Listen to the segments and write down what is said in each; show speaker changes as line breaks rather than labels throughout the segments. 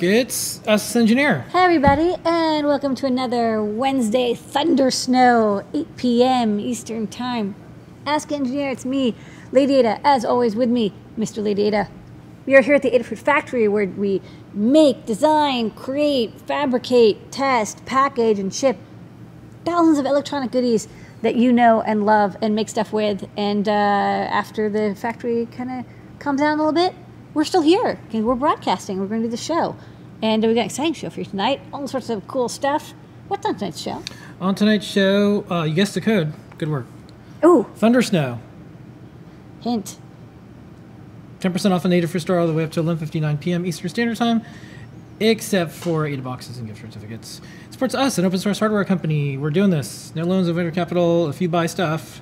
It's us engineer.
Hi, everybody, and welcome to another Wednesday Thunder Snow, 8 p.m. Eastern Time. Ask Engineer, it's me, Lady Ada, as always with me, Mr. Lady Ada. We are here at the Adafruit Factory where we make, design, create, fabricate, test, package, and ship thousands of electronic goodies that you know and love and make stuff with. And uh, after the factory kind of calms down a little bit, we're still here because we're broadcasting. We're going to do the show. And we got an exciting show for you tonight. All sorts of cool stuff. What's on tonight's show?
On tonight's show, uh, you guessed the code. Good work.
Ooh,
Thunder Snow.
hint.
10% off a native for store all the way up to 11.59 p.m. Eastern Standard Time, except for ADA boxes and gift certificates. It supports us, an open source hardware company. We're doing this. No loans, no venture capital. If you buy stuff,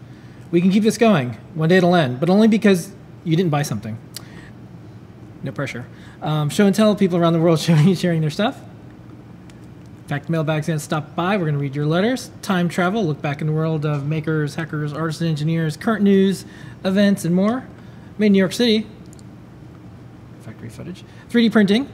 we can keep this going. One day it'll end, but only because you didn't buy something. No pressure. Um, show and tell people around the world showing and sharing their stuff. In fact, mailbags and stop by. We're going to read your letters. Time travel. Look back in the world of makers, hackers, artists, and engineers, current news, events, and more. Made in New York City. Factory footage. 3D printing.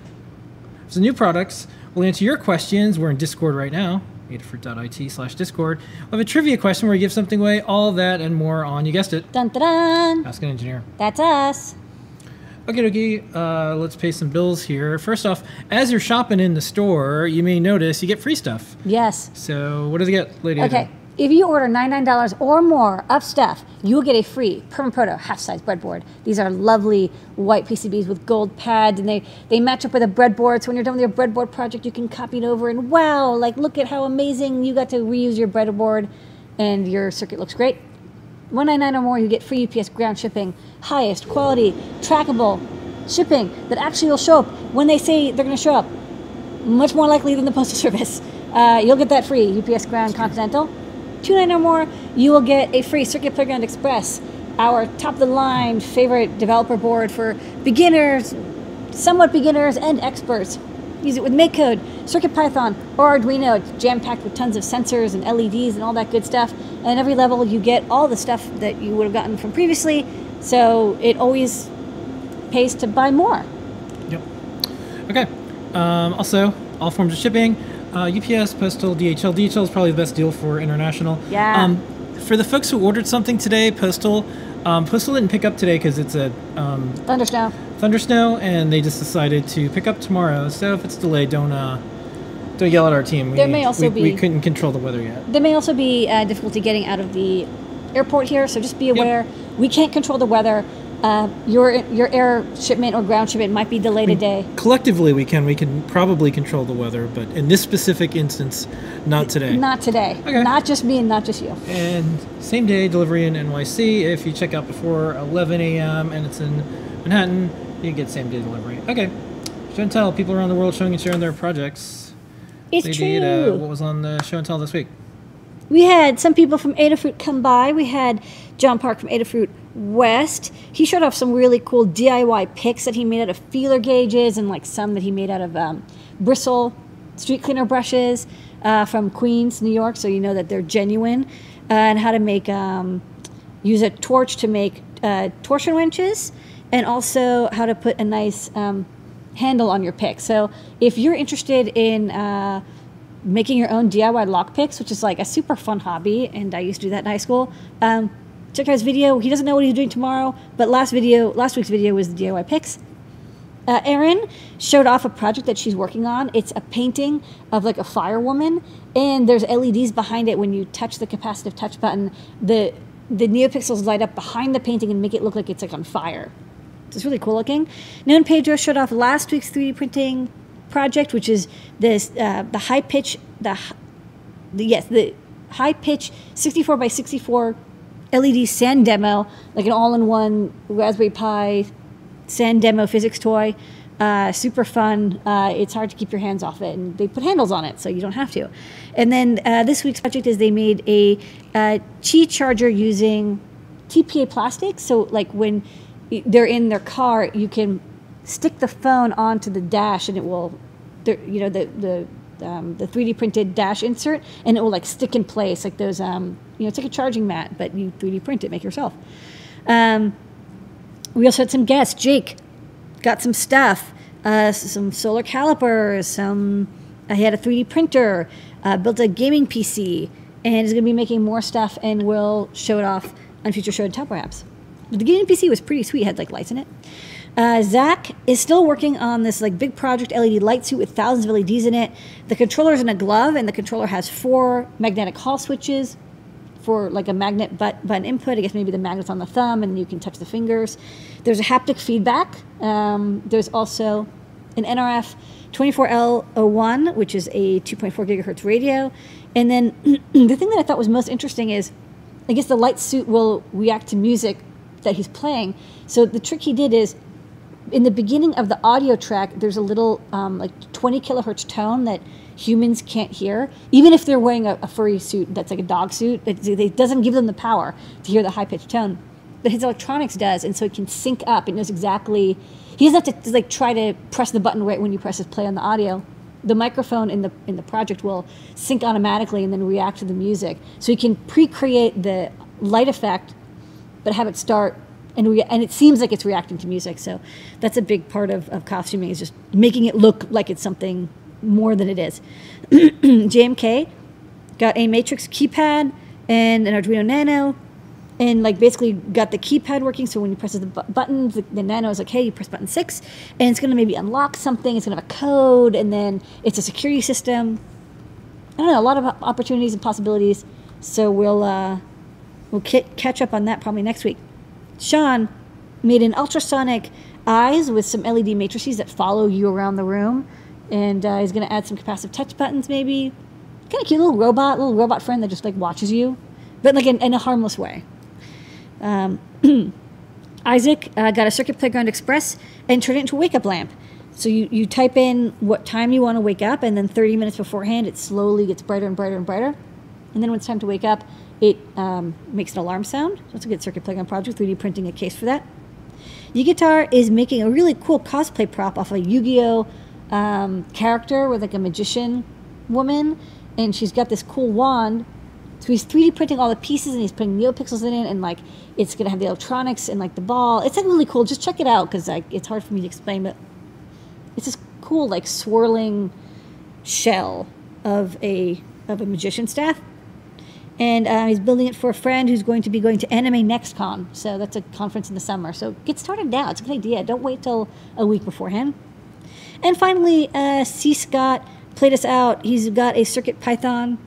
The new products, we'll answer your questions. We're in Discord right now. adafruit.it slash Discord. We'll have a trivia question where we give something away. All that and more on, you guessed it,
Dun dun dun.
Ask an Engineer.
That's us.
Okay, okay. Uh, let's pay some bills here. First off, as you're shopping in the store, you may notice you get free stuff.
Yes.
So, what does it get, Lady?
Okay.
Ada?
If you order $99 or more of stuff, you will get a free Permaproto half-size breadboard. These are lovely white PCBs with gold pads, and they, they match up with a breadboard. So when you're done with your breadboard project, you can copy it over, and wow, like look at how amazing you got to reuse your breadboard, and your circuit looks great. 199 or more, you get free UPS ground shipping, highest quality, trackable shipping that actually will show up when they say they're going to show up. Much more likely than the postal service. Uh, you'll get that free UPS ground continental. 299 or more, you will get a free Circuit Playground Express, our top of the line favorite developer board for beginners, somewhat beginners, and experts. Use it with MakeCode, CircuitPython, or Arduino. It's jam packed with tons of sensors and LEDs and all that good stuff. And at every level, you get all the stuff that you would have gotten from previously. So it always pays to buy more.
Yep. Okay. Um, also, all forms of shipping. Uh, UPS, Postal, DHL. DHL is probably the best deal for international.
Yeah.
Um, for the folks who ordered something today, Postal, um, Postal didn't pick up today because it's a um,
Thundersnow.
thundersnow, and they just decided to pick up tomorrow. So if it's delayed, don't uh, don't yell at our team. We,
There may also
we, we couldn't control the weather yet.
There may also be uh, difficulty getting out of the airport here, so just be aware. We can't control the weather. Uh, your your air shipment or ground shipment might be delayed a day.
Collectively, we can we can probably control the weather, but in this specific instance, not today.
Not today.
Okay.
Not just me and not just you.
And same day delivery in NYC. If you check out before 11 a.m. and it's in Manhattan, you get same day delivery. Okay. Show and tell people around the world showing and sharing their projects.
It's
Lady
true.
Ada, what was on the show and tell this week?
We had some people from Adafruit come by. We had John Park from Adafruit West. He showed off some really cool DIY picks that he made out of feeler gauges and like some that he made out of um, bristle street cleaner brushes uh, from Queens, New York. So you know that they're genuine. Uh, and how to make um, use a torch to make uh, torsion winches, and also how to put a nice um, handle on your pick. So if you're interested in uh, making your own DIY lock picks, which is like a super fun hobby, and I used to do that in high school. Um, check out his video. He doesn't know what he's doing tomorrow, but last video, last week's video was the DIY picks. Uh, Erin showed off a project that she's working on. It's a painting of like a firewoman, and there's LEDs behind it. When you touch the capacitive touch button, the the neopixels light up behind the painting and make it look like it's like on fire. It's really cool looking. Nan Pedro showed off last week's 3D printing project, which is this uh, the high pitch the, the yes the high pitch 64 by 64 LED sand demo, like an all-in-one Raspberry Pi sand demo physics toy. Uh, super fun. Uh, it's hard to keep your hands off it, and they put handles on it, so you don't have to. And then uh, this week's project is they made a uh, Qi charger using TPA plastic. So like when they're in their car, you can stick the phone onto the dash, and it will, you know, the the um, the 3D printed dash insert, and it will like stick in place, like those, um, you know, it's like a charging mat, but you 3D print it, make yourself. Um, we also had some guests. Jake got some stuff. uh, some solar calipers, some. Uh, he had a 3D printer, uh, built a gaming PC, and is going to be making more stuff and will show it off on future show and perhaps. But the gaming PC was pretty sweet; had like lights in it. Uh, Zach is still working on this like big project LED light suit with thousands of LEDs in it. The controller's in a glove, and the controller has four magnetic hall switches for like a magnet but button input. I guess maybe the magnet's on the thumb, and you can touch the fingers. There's a haptic feedback. Um, there's also an NRF 24L01, which is a 2.4 gigahertz radio. And then the thing that I thought was most interesting is, I guess the light suit will react to music that he's playing. So the trick he did is in the beginning of the audio track, there's a little um, like 20 kilohertz tone that humans can't hear, even if they're wearing a, a furry suit that's like a dog suit. It, it doesn't give them the power to hear the high pitched tone, but his electronics does, and so it can sync up. It knows exactly. He doesn't have to like try to press the button right when you press his play on the audio. The microphone in the in the project will sync automatically and then react to the music, so you can pre-create the light effect, but have it start and re- and it seems like it's reacting to music. So that's a big part of, of costuming is just making it look like it's something more than it is. JMK got a Matrix keypad and an Arduino Nano, and like basically got the keypad working. So when you press the bu- buttons, the, the Nano is like, hey, you press button six, and it's gonna maybe unlock something. It's gonna have a code, and then it's a security system. I don't know, a lot of opportunities and possibilities. So we'll uh, we'll catch up on that probably next week. Sean made an ultrasonic eyes with some LED matrices that follow you around the room. And uh, he's going to add some capacitive touch buttons, maybe. Kind of cute little robot, little robot friend that just like watches you, but like in, in a harmless way. Um, Isaac uh, got a Circuit Playground Express and turned it into a wake up lamp. So you, you type in what time you want to wake up, and then 30 minutes beforehand, it slowly gets brighter and brighter and brighter. And then when it's time to wake up, it um, makes an alarm sound. So it's a good Circuit Playground project, 3D printing a case for that. Yigitar is making a really cool cosplay prop off a Yu-Gi-Oh um, character with like a magician woman, and she's got this cool wand. So he's 3D printing all the pieces, and he's putting neopixels in it, and like it's gonna have the electronics and like the ball. It's like really cool. Just check it out because like it's hard for me to explain, but it's this cool like swirling shell of a of a magician staff and uh, he's building it for a friend who's going to be going to Anime NextCon. So that's a conference in the summer. So get started now. It's a good idea. Don't wait till a week beforehand. And finally, uh, C. Scott played us out. He's got a Circuit Python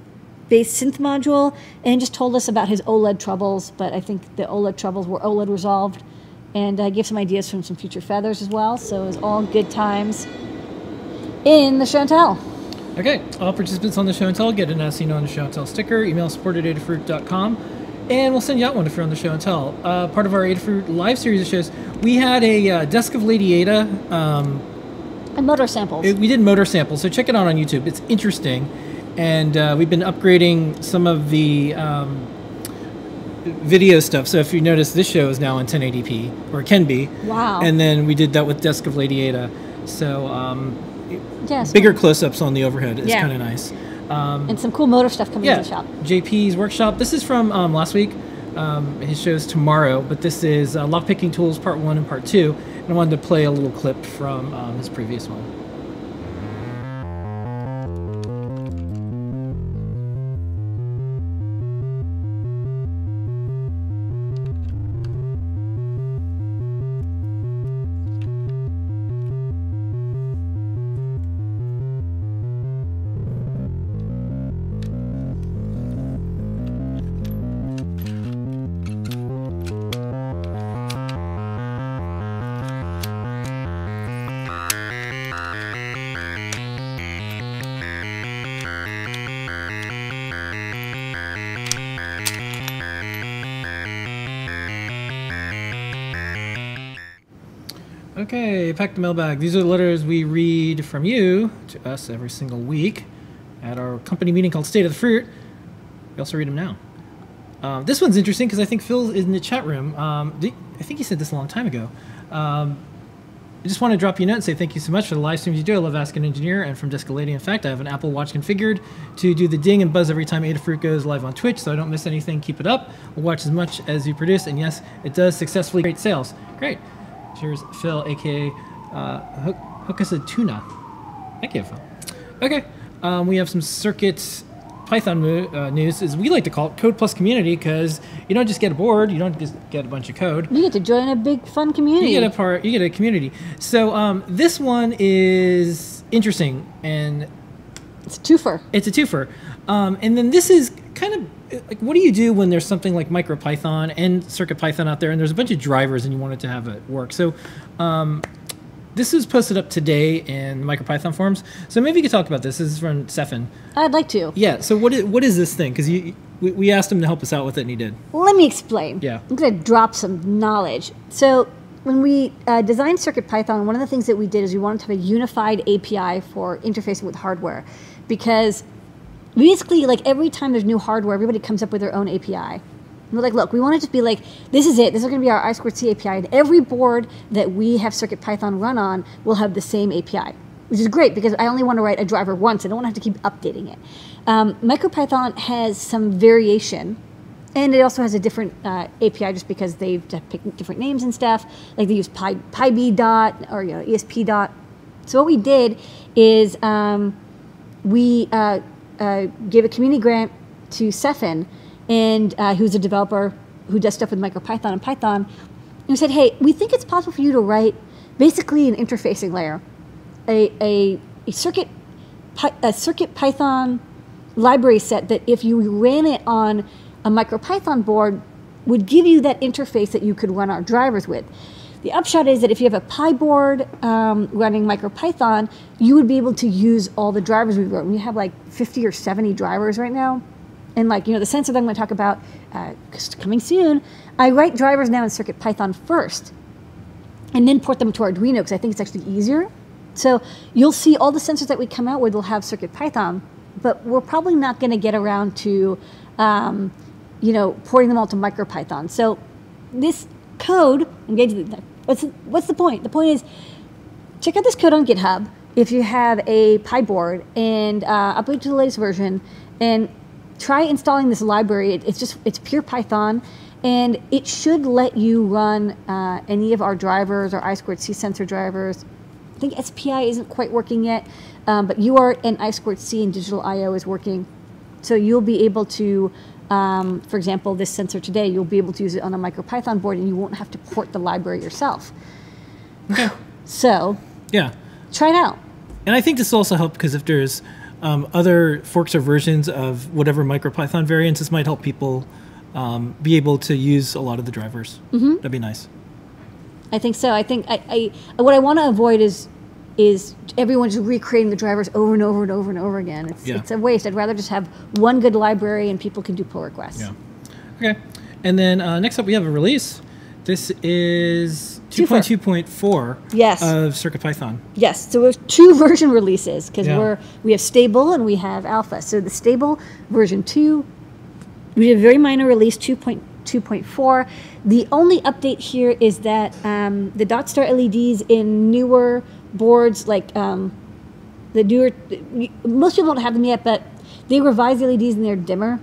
based synth module and just told us about his OLED troubles. But I think the OLED troubles were OLED resolved. And uh, gave some ideas from some future feathers as well. So it was all good times in the tell.
Okay, all participants on the show and tell get an As Seen on the show and tell sticker. Email support at adafruit.com, and we'll send you out one if you're on the show and tell. Uh, part of our Adafruit live series of shows, we had a uh, Desk of Lady Ada. Um,
And motor samples.
it- we did motor samples, so check it out on YouTube. It's interesting, and uh, we've been upgrading some of the um, video stuff. So if you notice, this show is now in 1080p, or can be.
Wow.
And then we did that with Desk of Lady Ada. So um,
yes.
bigger close-ups on the overhead is
Yeah.
kind of nice. Um,
And some cool motor stuff coming
yeah,
to the shop.
JP's workshop. This is from um, last week. Um, his show's tomorrow, but this is uh, lockpicking tools part one and part two. And I wanted to play a little clip from um, his previous one. Okay, pack the mailbag. These are the letters we read from you to us every single week at our company meeting called State of the Fruit. We also read them now. Um, this one's interesting because I think Phil is in the chat room. Um, I think he said this a long time ago. Um, I just want to drop you a note and say thank you so much for the live streams you do. I love Ask an Engineer and from Desk of Lady. In fact, I have an Apple Watch configured to do the ding and buzz every time Adafruit goes live on Twitch, so I don't miss anything. Keep it up. We'll watch as much as you produce, and yes, it does successfully create sales. Great. Cheers, Phil, aka uh, Hook, Hook us a tuna. Thank you. Phil. Okay, um, we have some circuit Python uh, news, as we like to call it, Code Plus Community, because you don't just get a board, you don't just get a bunch of code.
You get to join a big fun community.
You get a part. You get a community. So um, this one is interesting, and
it's a twofer.
it's a twofer. Um, and then this is like, what do you do when there's something like MicroPython and CircuitPython out there, and there's a bunch of drivers, and you want it to have it work. So um, this is posted up today in MicroPython forums. So maybe you could talk about this. This is from Stefan.
I'd like to.
Yeah. So what is what is this thing? Because you we, we asked him to help us out with it, and he did.
Let me explain.
Yeah.
I'm going to drop some knowledge. So, when we uh, designed CircuitPython, one of the things that we did is we wanted to have a unified API for interfacing with hardware because basically, like every time there's new hardware, everybody comes up with their own API. And we're like, look, we want to be like, this is it. This is going to be our I2C API. And every board that we have CircuitPython run on will have the same API, which is great because I only want to write a driver once. I don't want to have to keep updating it. Um, MicroPython has some variation and it also has a different uh, API just because they've picked different names and stuff. Like they use Pi, PyB dot or you know ESP dot. So what we did is um, we uh, uh, gave a community grant to Cefn, and uh, who's a developer who does stuff with MicroPython and Python. And we said, hey, we think it's possible for you to write basically an interfacing layer, a, a, a circuit a circuit Python library set that if you ran it on a MicroPython board would give you that interface that you could run our drivers with. The upshot is that if you have a Pyboard um, running MicroPython, you would be able to use all the drivers we wrote. We have like 50 or 70 drivers right now. And like, you know, the sensor that I'm going to talk about uh, coming soon, I write drivers now in CircuitPython first and then port them to Arduino because I think it's actually easier. So you'll see all the sensors that we come out with will have CircuitPython, but we're probably not going to get around to um, you know, porting them all to MicroPython. So this code, engage what's what's the point? The point is, check out this code on GitHub if you have a Pyboard and uh, upload to the latest version, and try installing this library. It, it's just it's pure Python, and it should let you run uh, any of our drivers or I2C sensor drivers. I think SPI isn't quite working yet, um, but UART and I2C and digital I/O is working. So you'll be able to um, for example, this sensor today, you'll be able to use it on a MicroPython board and you won't have to port the library yourself.
Okay.
So,
yeah.
Try it out.
And I think this will also help because if there's um, other forks or versions of whatever MicroPython variants, this might help people um, be able to use a lot of the drivers. Mm-hmm. That'd be nice.
I think so. I think I, I what I want to avoid is is everyone just recreating the drivers over and over and over and over again. It's, yeah. it's a waste. I'd rather just have one good library and people can do pull requests.
Yeah. Okay. And then uh, next up, we have a release. This is 2.2.4
yes.
of CircuitPython.
Yes. So we have two version releases because yeah. we're we have stable and we have alpha. So the stable version two, we have a very minor release 2.2.4. The only update here is that um, the DotStar LEDs in newer boards like um, the newer. Most people don't have them yet, but they revise the LEDs and they're dimmer.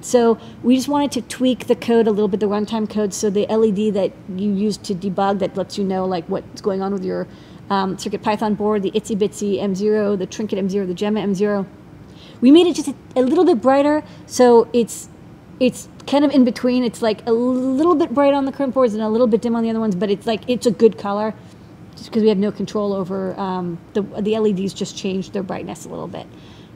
So we just wanted to tweak the code a little bit, the runtime code, so the LED that you use to debug that lets you know like what's going on with your um, Circuit Python board, the ItsyBitsy M0, the Trinket M0, the Gemma M0. We made it just a, a little bit brighter, so it's it's kind of in between. It's like a little bit bright on the current boards and a little bit dim on the other ones, but it's like it's a good color because we have no control over um, the the LEDs. Just changed their brightness a little bit,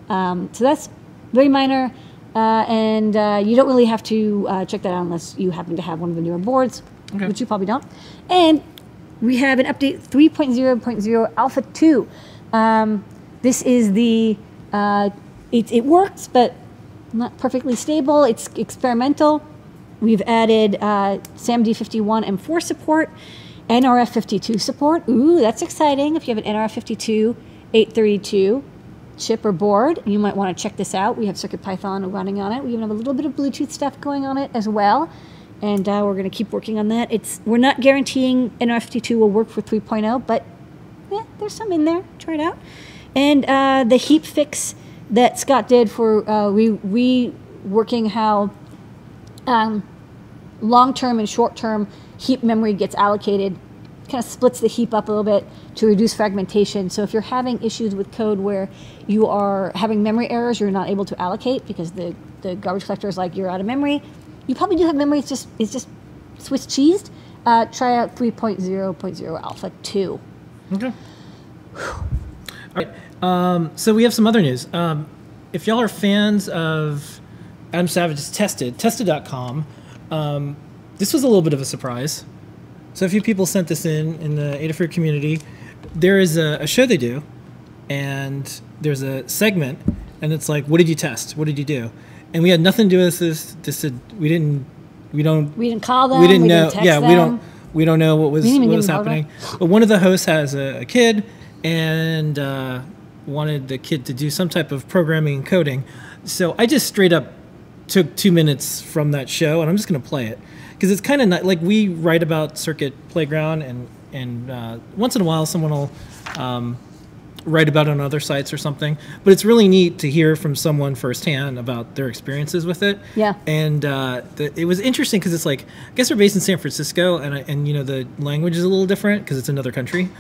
um, so that's very minor, uh, and uh, you don't really have to uh, check that out unless you happen to have one of the newer boards, okay. which you probably don't. And we have an update 3.0.0 Alpha 2. Um, this is the uh, it, it works, but not perfectly stable. It's experimental. We've added uh, SAMD51 M4 support. NRF52 support. Ooh, that's exciting. If you have an NRF52 832 chip or board, you might want to check this out. We have CircuitPython running on it. We even have a little bit of Bluetooth stuff going on it as well. And uh, we're going to keep working on that. It's We're not guaranteeing NRF52 will work for 3.0, but yeah, there's some in there. Try it out. And uh, the heap fix that Scott did for uh, re- reworking how um, long term and short term heap memory gets allocated kind of splits the heap up a little bit to reduce fragmentation. So if you're having issues with code where you are having memory errors, you're not able to allocate because the, the garbage collector is like you're out of memory. You probably do have memory. It's just it's just Swiss cheesed. Uh, try out 3.0.0 Alpha 2.
Okay. All right. Um, so we have some other news. Um, if y'all are fans of Adam Savage's Tested, tested.com, um, this was a little bit of a surprise. So a few people sent this in in the Adafruit community. There is a, a show they do, and there's a segment, and it's like, "What did you test? What did you do?" And we had nothing to do with this. This we didn't. We don't.
We didn't call them.
we didn't know.
text
yeah, we don't. We don't know what was
We didn't
what was
them
happening. But one of the hosts has a, a kid, and uh, wanted the kid to do some type of programming and coding. So I just straight up took two minutes from that show, and I'm just going to play it because it's kind of not like we write about Circuit Playground, and and uh, once in a while someone will um, write about it on other sites or something. But it's really neat to hear from someone firsthand about their experiences with it.
Yeah.
And uh, the, it was interesting because it's like I guess we're based in San Francisco, and I, and you know the language is a little different because it's another country.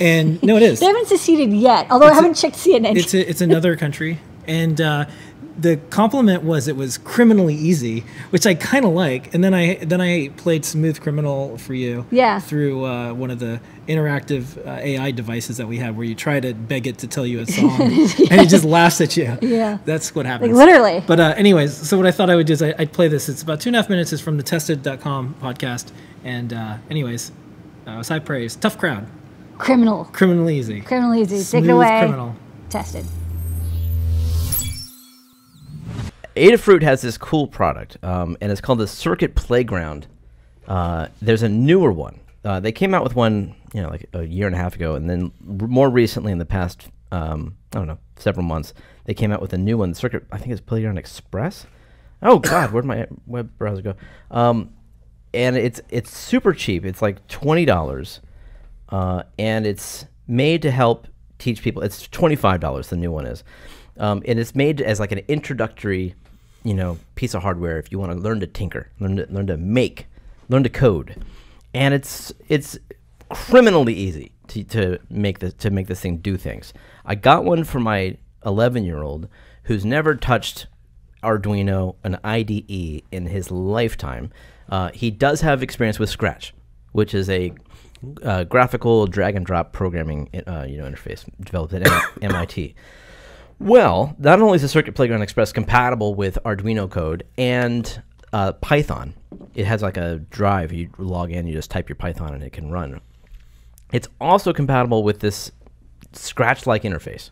And no, it is.
They haven't seceded yet, although I
It's a-
haven't checked CNN.
It's a, it's another country, and uh, the compliment was it was criminally easy, which I kind of like. And then I then I played Smooth Criminal for you,
Yeah.
through uh, one of the interactive uh, AI devices that we have, where you try to beg it to tell you a song, and it just laughs at you.
Yeah.
that's what happens.
literally.
But uh, anyways, so what I thought I would do is I, I'd play this. It's about two and a half minutes. It's from the Tested.com podcast, and uh, anyways, uh, was high praise. Tough crowd,
Criminal.
criminally easy.
Criminal easy. Take
Smooth
it away.
criminal.
Tested.
Adafruit has this cool product, um, and it's called the Circuit Playground. Uh, there's a newer one. Uh, they came out with one, you know, like a year and a half ago, and then more recently, in the past, um, I don't know, several months, they came out with a new one. Circuit, I think it's Playground Express. Oh God, where'd my web browser go? Um, and it's it's super cheap. It's like twenty dollars, uh, and it's made to help teach people. It's twenty five dollars. The new one is, um, and it's made as like an introductory, you know, piece of hardware if you want to learn to tinker, learn to learn to make, learn to code, and it's it's criminally easy to, to make this to make this thing do things. I got one for my eleven year old who's never touched Arduino, an IDE, in his lifetime. Uh, he does have experience with Scratch, which is a uh, graphical drag and drop programming uh, you know interface developed at MIT. Well, not only is the Circuit Playground Express compatible with Arduino code and uh, Python, it has like a drive. You log in, you just type your Python, and it can run. It's also compatible with this Scratch-like interface,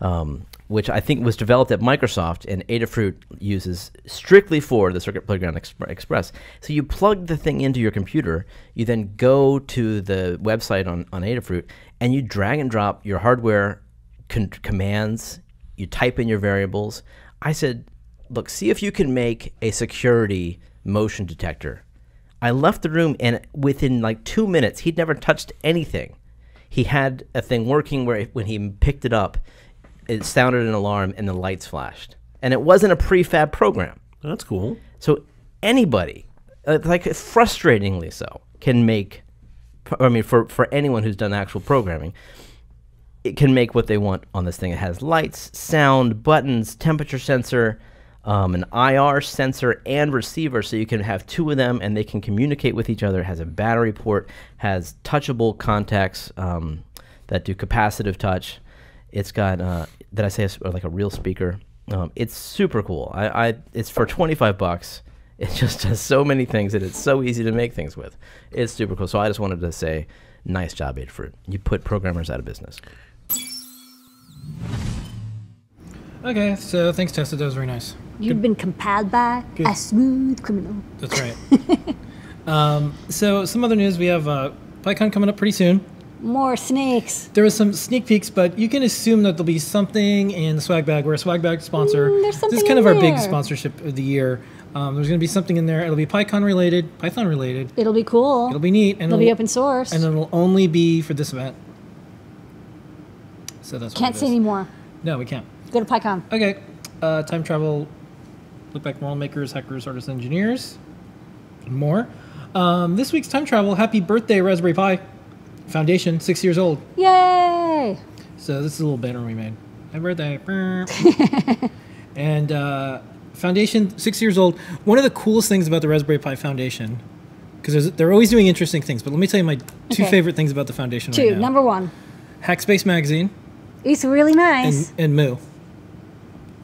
um, which I think was developed at Microsoft, and Adafruit uses strictly for the Circuit Playground Exp- Express. So you plug the thing into your computer, you then go to the website on, on Adafruit, and you drag and drop your hardware commands, you type in your variables. I said, look, see if you can make a security motion detector. I left the room, and within like two minutes, he'd never touched anything. He had a thing working where it- when he picked it up, it sounded an alarm and the lights flashed. And it wasn't a prefab program.
That's cool.
So anybody, uh, like frustratingly so, can make. I mean, for for anyone who's done actual programming, it can make what they want on this thing. It has lights, sound, buttons, temperature sensor, um, an IR sensor, and receiver, so you can have two of them and they can communicate with each other. It has a battery port, has touchable contacts um, that do capacitive touch. It's got, uh, did I say a like a real speaker? Um, it's super cool. I, I, it's for 25 bucks. It just does so many things and it's so easy to make things with. It's super cool. So I just wanted to say, nice job, Adafruit. You put programmers out of business.
Okay, so thanks, Tested. That was very nice.
You've been compiled by
Good.
a smooth criminal.
That's right. um, so some other news. We have uh, PyCon coming up pretty soon.
More snakes.
There was some sneak peeks, but you can assume that there'll be something in the swag bag. We're a swag bag sponsor.
Mm, there's
this is
something
kind of
in
our big sponsorship of the year. Um, there's going to be something in there. It'll be PyCon related, Python related.
It'll be cool.
It'll be neat, and
It'll be
it'll-
open source.
and it'll only be for this event. So that's
Can't say anymore.
No, we can't.
Go to PyCon.
Okay, uh, time travel, look back world makers, hackers, artists, engineers, and more. Um, this week's time travel. Happy birthday, Raspberry Pi! Foundation, six years old.
Yay!
So this is a little banner we made. Happy birthday. and uh, Foundation, six years old. One of the coolest things about the Raspberry Pi Foundation, because they're always doing interesting things, but let me tell you my two
Okay.
favorite things about the Foundation
Two.
right now.
Number one.
Hackspace Magazine
It's really nice.
and, and Mu.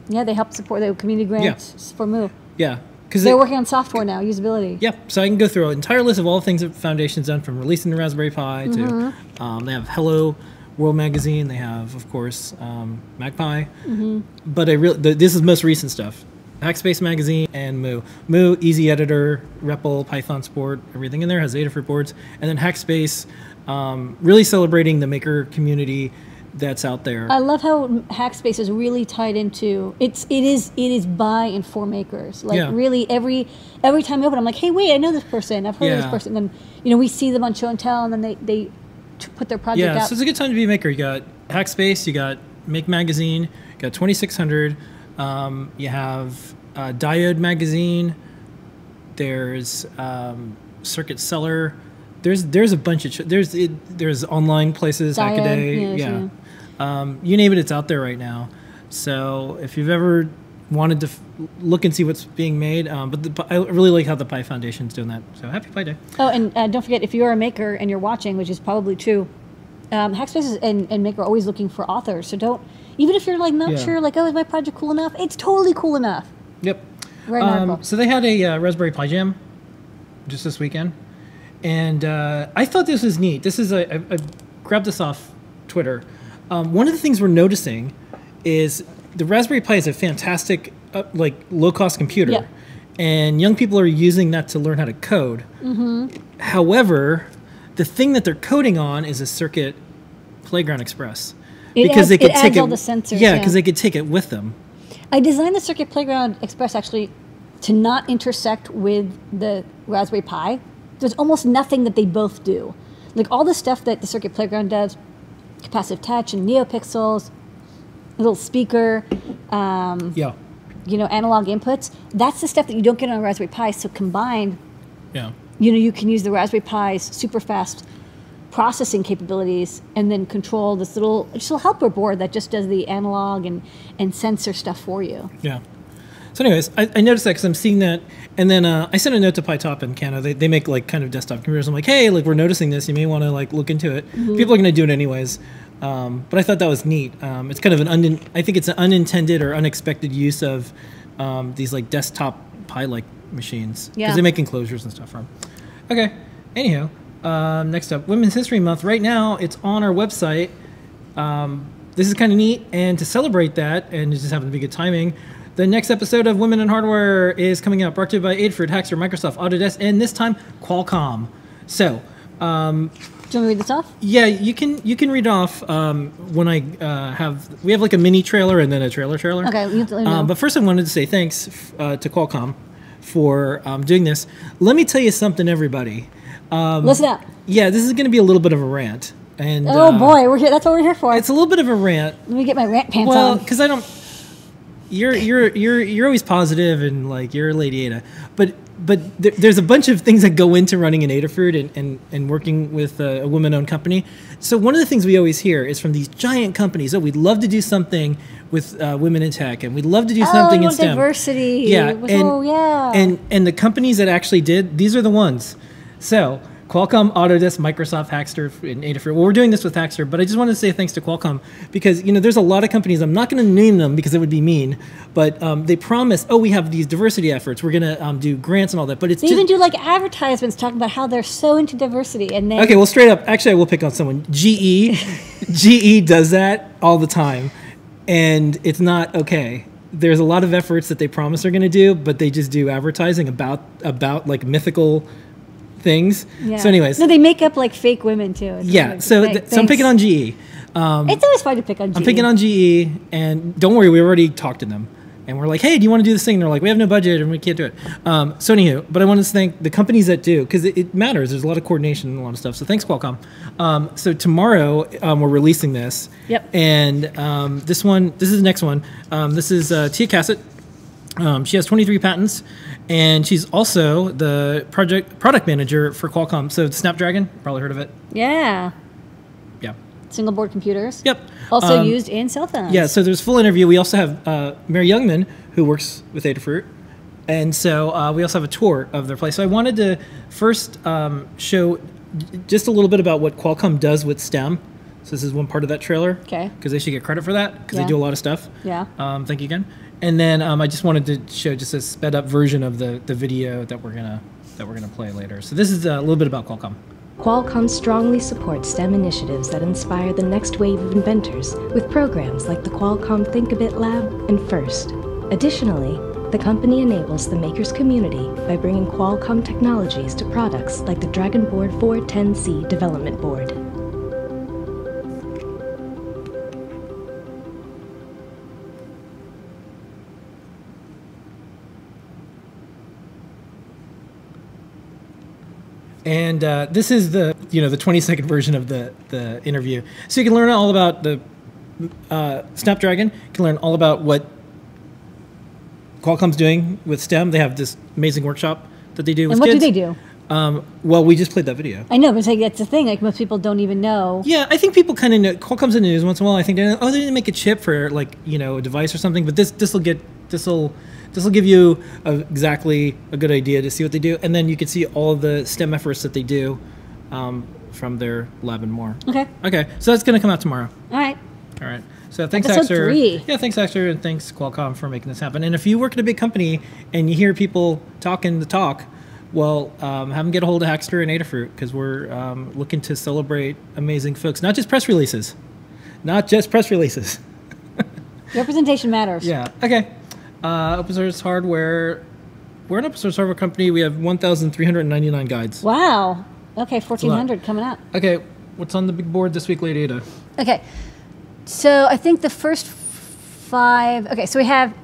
yeah, they help support the community grants for Mu.
Yeah. Because
They're working on software now, usability.
Yep. So I can go through an entire list of all the things that Foundation's done from releasing the Raspberry Pi to um, they have Hello World Magazine. They have, of course, um, MagPi. But I really the, this is most recent stuff. Hackspace Magazine and Mu. Mu, Easy Editor, REPL, Python Sport, everything in there has Adafruit boards. And then Hackspace, um, really celebrating the maker community that's out there.
I love how Hackspace is really tied into it's it is it is by and for makers. Like
Yeah.
really every every time I open, I'm like, hey, wait, I know this person. I've heard of this person. And then you know we see them on show and tell, and then they they put their project
Yeah,
out.
so it's a good time to be a maker. You got Hackspace, you got Make Magazine, you got 2600, um, you have uh, Diode Magazine, there's um, Circuit Cellar, there's there's a bunch of ch- there's it, there's online places
Diode,
Hackaday,
yeah,
yeah, Um, you name it, it's out there right now. So if you've ever wanted to f- look and see what's being made, um, but the, I really like how the Pi Foundation's doing that. So happy Pi Day!
Oh, and uh, don't forget, if you're a maker and you're watching, which is probably true, um, Hackspace and, and Maker are always looking for authors. So don't, even if you're like not
Yeah.
sure, like, oh, is my project cool enough? It's totally cool enough.
Yep.
An
Um, so they had a uh, Raspberry Pi Jam just this weekend, and uh, I thought this was neat. This is a, I, I grabbed this off Twitter. Um, one of the things we're noticing is the Raspberry Pi is a fantastic, uh, like low cost computer,
Yeah.
and young people are using that to learn how to code.
Mm-hmm.
However, the thing that they're coding on is a Circuit Playground Express.
It adds- it adds all the sensors,
Yeah,
yeah.
because they could take it with them.
I designed the Circuit Playground Express actually to not intersect with the Raspberry Pi. There's almost nothing that they both do. Like all the stuff that the Circuit Playground does, capacitive touch and NeoPixels, little speaker, um,
Yeah,
you know, analog inputs. That's the stuff that you don't get on a Raspberry Pi. So combined,
yeah.
you know, you can use the Raspberry Pi's super fast processing capabilities and then control this little a little helper board that just does the analog and, and sensor stuff for you.
Yeah. So, anyways, I, I noticed that because I'm seeing that, and then uh, I sent a note to PyTop and Canada. They, they make like kind of desktop computers. I'm like, hey, like we're noticing this. You may want to like look into it. People are going to do it anyways. Um, but I thought that was neat. Um, it's kind of an un- I think it's an unintended or unexpected use of um, these like desktop Pi-like machines because
Yeah.
they make enclosures and stuff for 'em. Okay. Anyhow, um, next up, Women's History Month. Right now, it's on our website um, this is kind of neat. And to celebrate that, and it just happened to be good timing, the next episode of Women in Hardware is coming out, brought to you by Adafruit, Hackster, Microsoft, Autodesk, and this time Qualcomm. So, um,
Do you want me to read this off?
yeah, you can you can read off um, when I uh, have we have like a mini trailer and then a trailer trailer.
Okay, you have to let me know.
Um, but first, I wanted to say thanks f- uh, to Qualcomm for um, doing this. Let me tell you something, everybody. Um,
Listen up.
Yeah, this is going to be a little bit of a rant, and
Oh
uh,
boy, we're here. That's what we're here for.
it's a little bit of a rant.
Let me get my rant pants
Well,
on.
because I don't. You're you're you're you're always positive and like you're a Lady Ada, but but there, there's a bunch of things that go into running an Adafruit and, and, and working with a, a women-owned company. So one of the things we always hear is from these giant companies, oh, we'd love to do something with uh, women in tech, and we'd love to do something
oh,
in STEM.
diversity.
Yeah, and,
oh yeah.
and and the companies that actually did these are the ones. So Qualcomm, Autodesk, Microsoft, Hackster, and Adafruit. Well, we're doing this with Hackster, but I just want to say thanks to Qualcomm because you know there's a lot of companies. I'm not going to name them because it would be mean, but um, they promise, oh, we have these diversity efforts. We're going to um, do grants and all that. But it's
they
just,
even do like advertisements talking about how they're so into diversity, and then
Okay, well, straight up, actually, I will pick on someone. GE, GE does that all the time, and it's not okay. There's a lot of efforts that they promise they're going to do, but they just do advertising about about like mythical things.
yeah.
So, anyways,
no, they make up like fake women too. It's
yeah.
weird.
So, th- so I'm picking on. GE. Um,
It's always fun to pick on. GE.
I'm picking on GE, and don't worry, we already talked to them. And we're like, hey, do you want to do this thing? And they're like, we have no budget and we can't do it. Um, so, anywho, but I want to thank the companies that do, because it, it matters. There's a lot of coordination and a lot of stuff. So, thanks, Qualcomm. Um, so, tomorrow um, we're releasing this.
Yep.
And um, this one, this is the next one. Um, this is uh, Tia Cassett. Um, she has 23 patents, and she's also the project product manager for Qualcomm. So, Snapdragon, probably heard of it.
Yeah. Yeah. Single board computers.
Yep.
Also
Um,
used in cell phones.
Yeah, so there's full interview. We also have uh, Mary Youngman, who works with Adafruit. And so uh, we also have a tour of their place. So I wanted to first um, show just a little bit about what Qualcomm does with STEM. So this is one part of that trailer.
Okay.
Because they should get credit for that, because
Yeah.
they do a lot of stuff.
Yeah.
Um, thank you again. And then um, I just wanted to show just a sped up version of the, the video that we're gonna that we're gonna play later. So this is uh, a little bit about Qualcomm.
Qualcomm strongly supports STEM initiatives that inspire the next wave of inventors with programs like the Qualcomm Thinkabit Lab and FIRST. Additionally, the company enables the makers community by bringing Qualcomm technologies to products like the DragonBoard 410C development board.
And uh, this is the you know the 20 second version of the the interview, so you can learn all about the uh, Snapdragon. You can learn all about what Qualcomm's doing with STEM. They have this amazing workshop that they do with
And what
kids.
do they do?
Um, well, we just played that video.
I know, but it's like that's the thing. Like most people don't even know.
Yeah, I think people kind of know. Qualcomm's in the news once in a while. I think they know, oh, they didn't make a chip for like you know a device or something. But this this will get this will this will give you a, exactly a good idea to see what they do, and then you can see all the STEM efforts that they do um, from their lab and more.
Okay.
Okay, so that's going to come out tomorrow.
All right.
All right. So thanks,
Episode
Hackster.
three.
Yeah, thanks, Hackster, and thanks, Qualcomm, for making this happen. And if you work at a big company and you hear people talking the talk, well, um, have them get a hold of Hackster and Adafruit because we're um, looking to celebrate amazing folks, not just press releases, not just press releases.
Representation matters.
Yeah. Okay. Uh, open source hardware. We're an open source hardware company. We have 1,399 guides.
Wow. Okay, fourteen hundred coming up.
Okay. What's on the big board this week, Lady Ada?
Okay. So I think the first five. Okay, so we have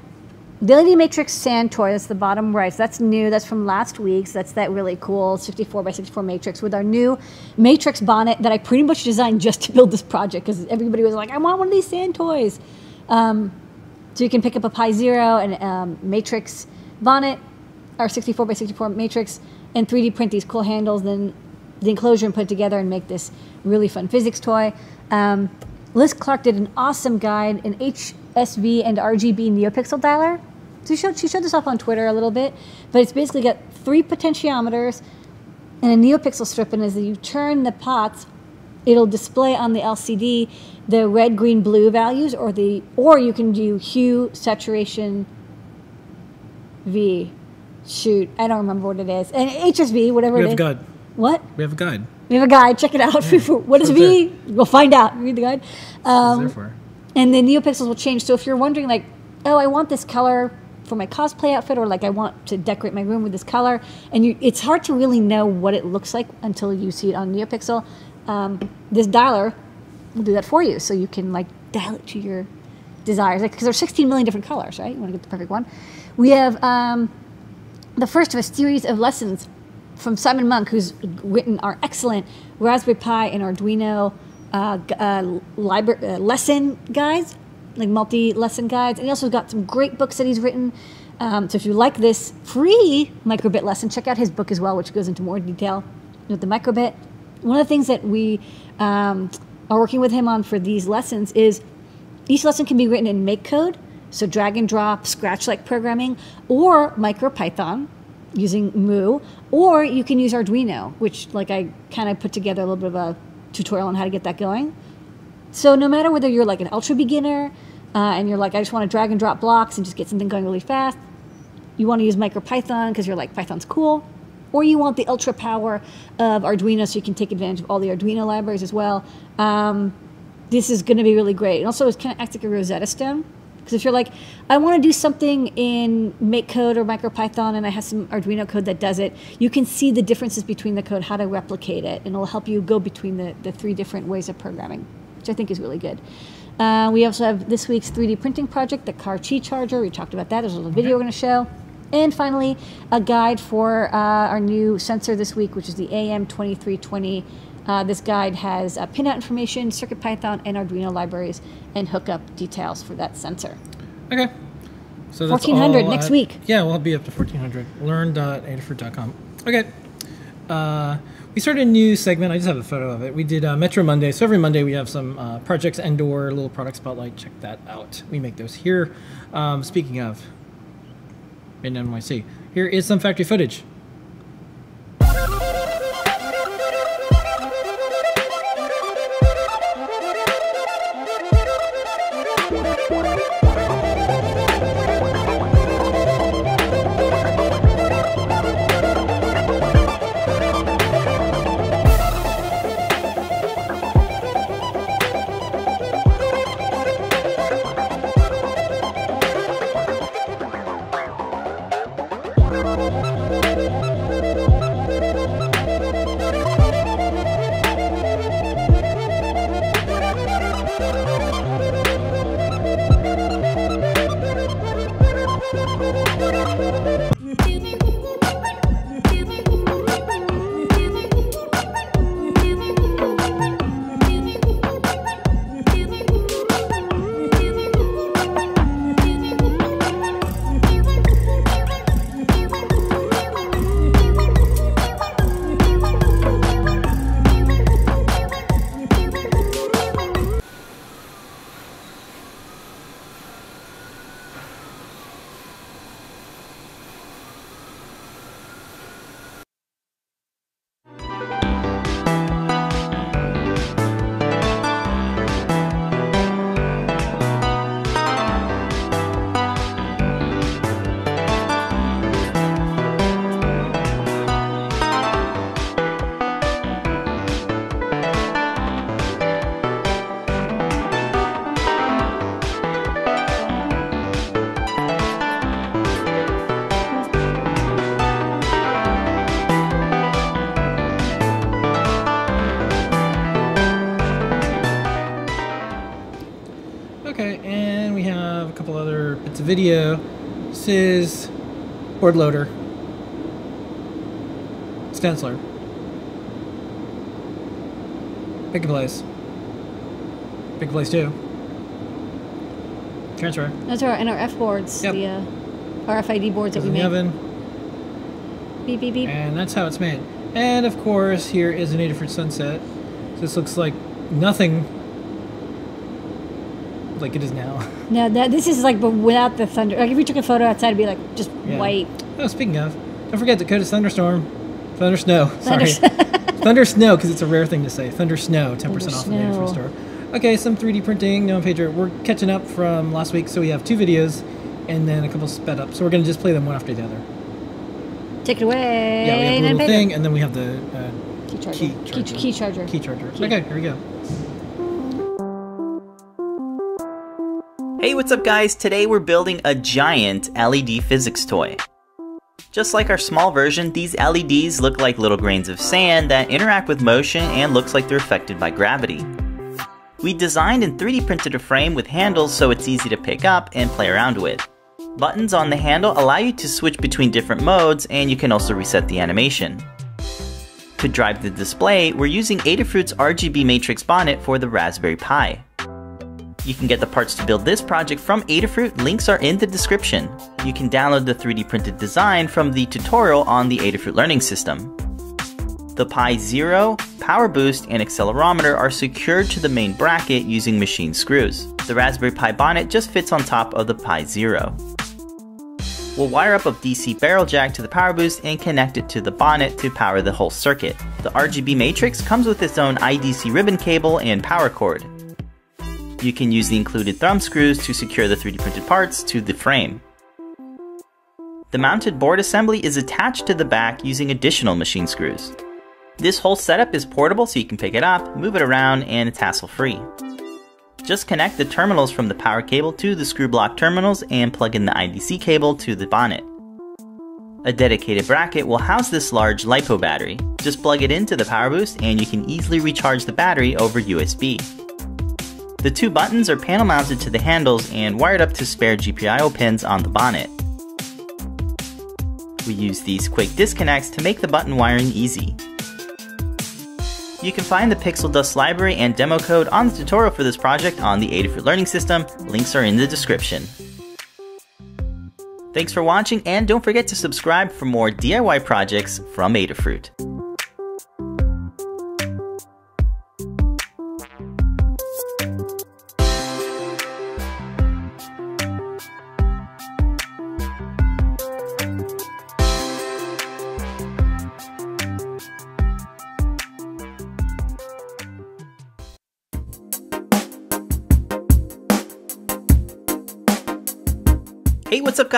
the LED Matrix Sand Toy. That's the bottom right. So that's new. That's from last week. So that's that really cool 64 by 64 Matrix with our new Matrix bonnet that I pretty much designed just to build this project because everybody was like, I want one of these sand toys. Um, so you can pick up a Pi Zero and um, Matrix bonnet, or 64 by 64 Matrix, and 3D print these cool handles, then the enclosure and put it together and make this really fun physics toy. Um, Liz Clark did an awesome guide, an HSV and RGB NeoPixel dialer. So she showed, she showed this off on Twitter a little bit, but it's basically got three potentiometers and a NeoPixel strip, and as you turn the pots, it'll display on the LCD the red, green, blue values, or the or you can do hue, saturation, V. Shoot, I don't remember what it is, and HSV, whatever
We
it
have a guide.
What?
We have a guide.
We have a guide. Check it out. what is V? We'll find out. Read the guide. Um,
there
and the NeoPixels will change. So if you're wondering, like, oh, I want this color for my cosplay outfit, or like I want to decorate my room with this color, and you, it's hard to really know what it looks like until you see it on NeoPixel. Um, this dialer will do that for you, so you can like dial it to your desires. Like, because there's 16 million different colors, right? You want to get the perfect one. We have um, the first of a series of lessons from Simon Monk, who's written our excellent Raspberry Pi and Arduino uh, uh, uh, lesson guides, like multi-lesson guides, and he also got some great books that he's written. Um, so if you like this free microbit lesson, check out his book as well, which goes into more detail with the microbit. One of the things that we um, are working with him on for these lessons is each lesson can be written in MakeCode, so drag and drop, Scratch-like programming, or MicroPython using Mu, or you can use Arduino, which like I kind of put together a little bit of a tutorial on how to get that going. So no matter whether you're like an ultra beginner uh, and you're like I just want to drag and drop blocks and just get something going really fast, you want to use MicroPython because you're like Python's cool, or you want the ultra power of Arduino so you can take advantage of all the Arduino libraries as well. Um, this is going to be really great. And also, it kind of acts like a Rosetta Stone. Because if you're like, I want to do something in MakeCode or MicroPython and I have some Arduino code that does it, you can see the differences between the code, how to replicate it, and it'll help you go between the, the three different ways of programming, which I think is really good. Uh, we also have this week's 3D printing project, the Car Qi Charger. We talked about that. There's a little video we're going to show. And finally, a guide for uh, our new sensor this week, which is the AM2320. Uh, this guide has uh, pinout information, CircuitPython, and Arduino libraries, and hookup details for that sensor.
Okay. So that's
1400
all
next week.
Yeah, we'll be up to 1400. Learn.adafruit.com. Okay. Uh, we started a new segment. I just have a photo of it. We did uh, Metro Monday. So every Monday we have some uh, projects and/or little product spotlight. Check that out. We make those here. Um, speaking of, in NYC, here is some factory footage. Video. This is board loader, stenciler, pick a place, pick a place too, transfer,
Those are and our F boards,
Yep.
the uh, RFID boards that
goes
we
in the
made.
oven,
Beep beep beep.
and that's how it's made. And of course, here is an Adafruit Sunset. This looks like nothing like it is now.
No, that this is like, but without the thunder. Like if we took a photo outside, it'd be like just
Yeah.
white.
Oh, speaking of, don't forget Dakota's thunderstorm, thunder snow.
Thunder
Sorry, thunder snow because it's a rare thing to say. Thunder snow, ten percent off the Adafruit store. Okay, some 3D printing. No pager. We're catching up from last week, so we have two videos and then a couple sped up. So we're gonna just play them one after the other.
Take it away.
Yeah, we have a
and
little thing, and then we have the uh,
Qi charger.
Qi
Qi,
charger.
Qi charger.
Qi charger.
Qi.
Okay, here we go.
Hey, what's up guys? Today we're building a giant LED physics toy. Just like our small version, these LEDs look like little grains of sand that interact with motion and looks like they're affected by gravity. We designed and 3D printed a frame with handles so it's easy to pick up and play around with. Buttons on the handle allow you to switch between different modes and you can also reset the animation. To drive the display, we're using Adafruit's RGB matrix bonnet for the Raspberry Pi. You can get the parts to build this project from Adafruit, links are in the description. You can download the 3D printed design from the tutorial on the Adafruit Learning System. The Pi Zero, Power Boost, and accelerometer are secured to the main bracket using machine screws. The Raspberry Pi bonnet just fits on top of the Pi Zero. We'll wire up a DC barrel jack to the power boost and connect it to the bonnet to power the whole circuit. The RGB matrix comes with its own IDC ribbon cable and power cord. You can use the included thumb screws to secure the 3D printed parts to the frame. The mounted board assembly is attached to the back using additional machine screws. This whole setup is portable so you can pick it up, move it around, and it's hassle free. Just connect the terminals from the power cable to the screw block terminals and plug in the IDC cable to the bonnet. A dedicated bracket will house this large LiPo battery. Just plug it into the power boost and you can easily recharge the battery over USB. The two buttons are panel mounted to the handles and wired up to spare GPIO pins on the bonnet. We use these quick disconnects to make the button wiring easy. You can find the Pixel Dust library and demo code on the tutorial for this project on the Adafruit Learning System. Links are in the description. Thanks for watching and don't forget to subscribe for more DIY projects from Adafruit.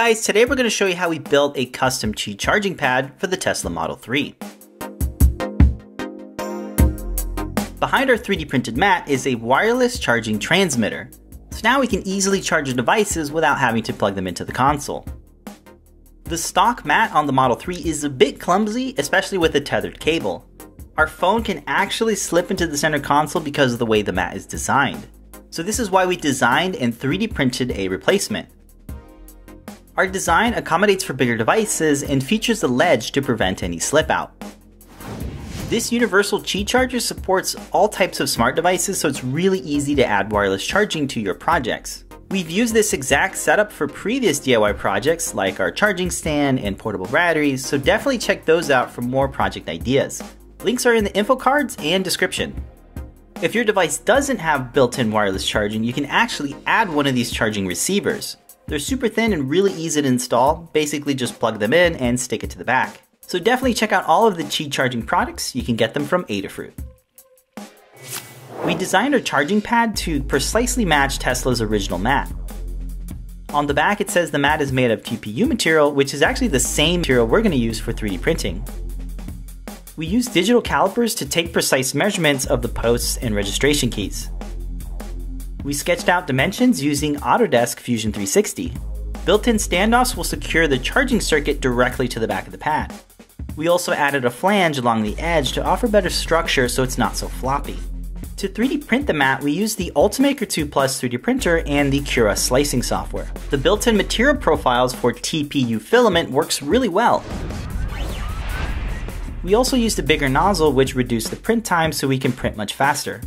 Guys? Today we're going to show you how we built a custom Qi charging pad for the Tesla Model 3. Behind our 3D printed mat is a wireless charging transmitter. So now we can easily charge our devices without having to plug them into the console. The stock mat on the Model 3 is a bit clumsy, especially with a tethered cable. Our phone can actually slip into the center console because of the way the mat is designed. So this is why we designed and 3D printed a replacement. Our design accommodates for bigger devices and features a ledge to prevent any slip out. This universal Qi charger supports all types of smart devices, so it's really easy to add wireless charging to your projects. We've used this exact setup for previous DIY projects like our charging stand and portable batteries, so definitely check those out for more project ideas. Links are in the info cards and description. If your device doesn't have built-in wireless charging, you can actually add one of these charging receivers. They're super thin and really easy to install. Basically just plug them in and stick it to the back. So definitely check out all of the Qi charging products. You can get them from Adafruit. We designed our charging pad to precisely match Tesla's original mat. On the back it says the mat is made of TPU material, which is actually the same material we're going to use for 3D printing. We use digital calipers to take precise measurements of the posts and registration keys. We sketched out dimensions using Autodesk Fusion 360. Built-in standoffs will secure the charging circuit directly to the back of the pad. We also added a flange along the edge to offer better structure so it's not so floppy. To 3D print the mat, we used the Ultimaker 2 Plus 3D printer and the Cura slicing software. The built-in material profiles for TPU filament works really well. We also used a bigger nozzle which reduced the print time so we can print much faster.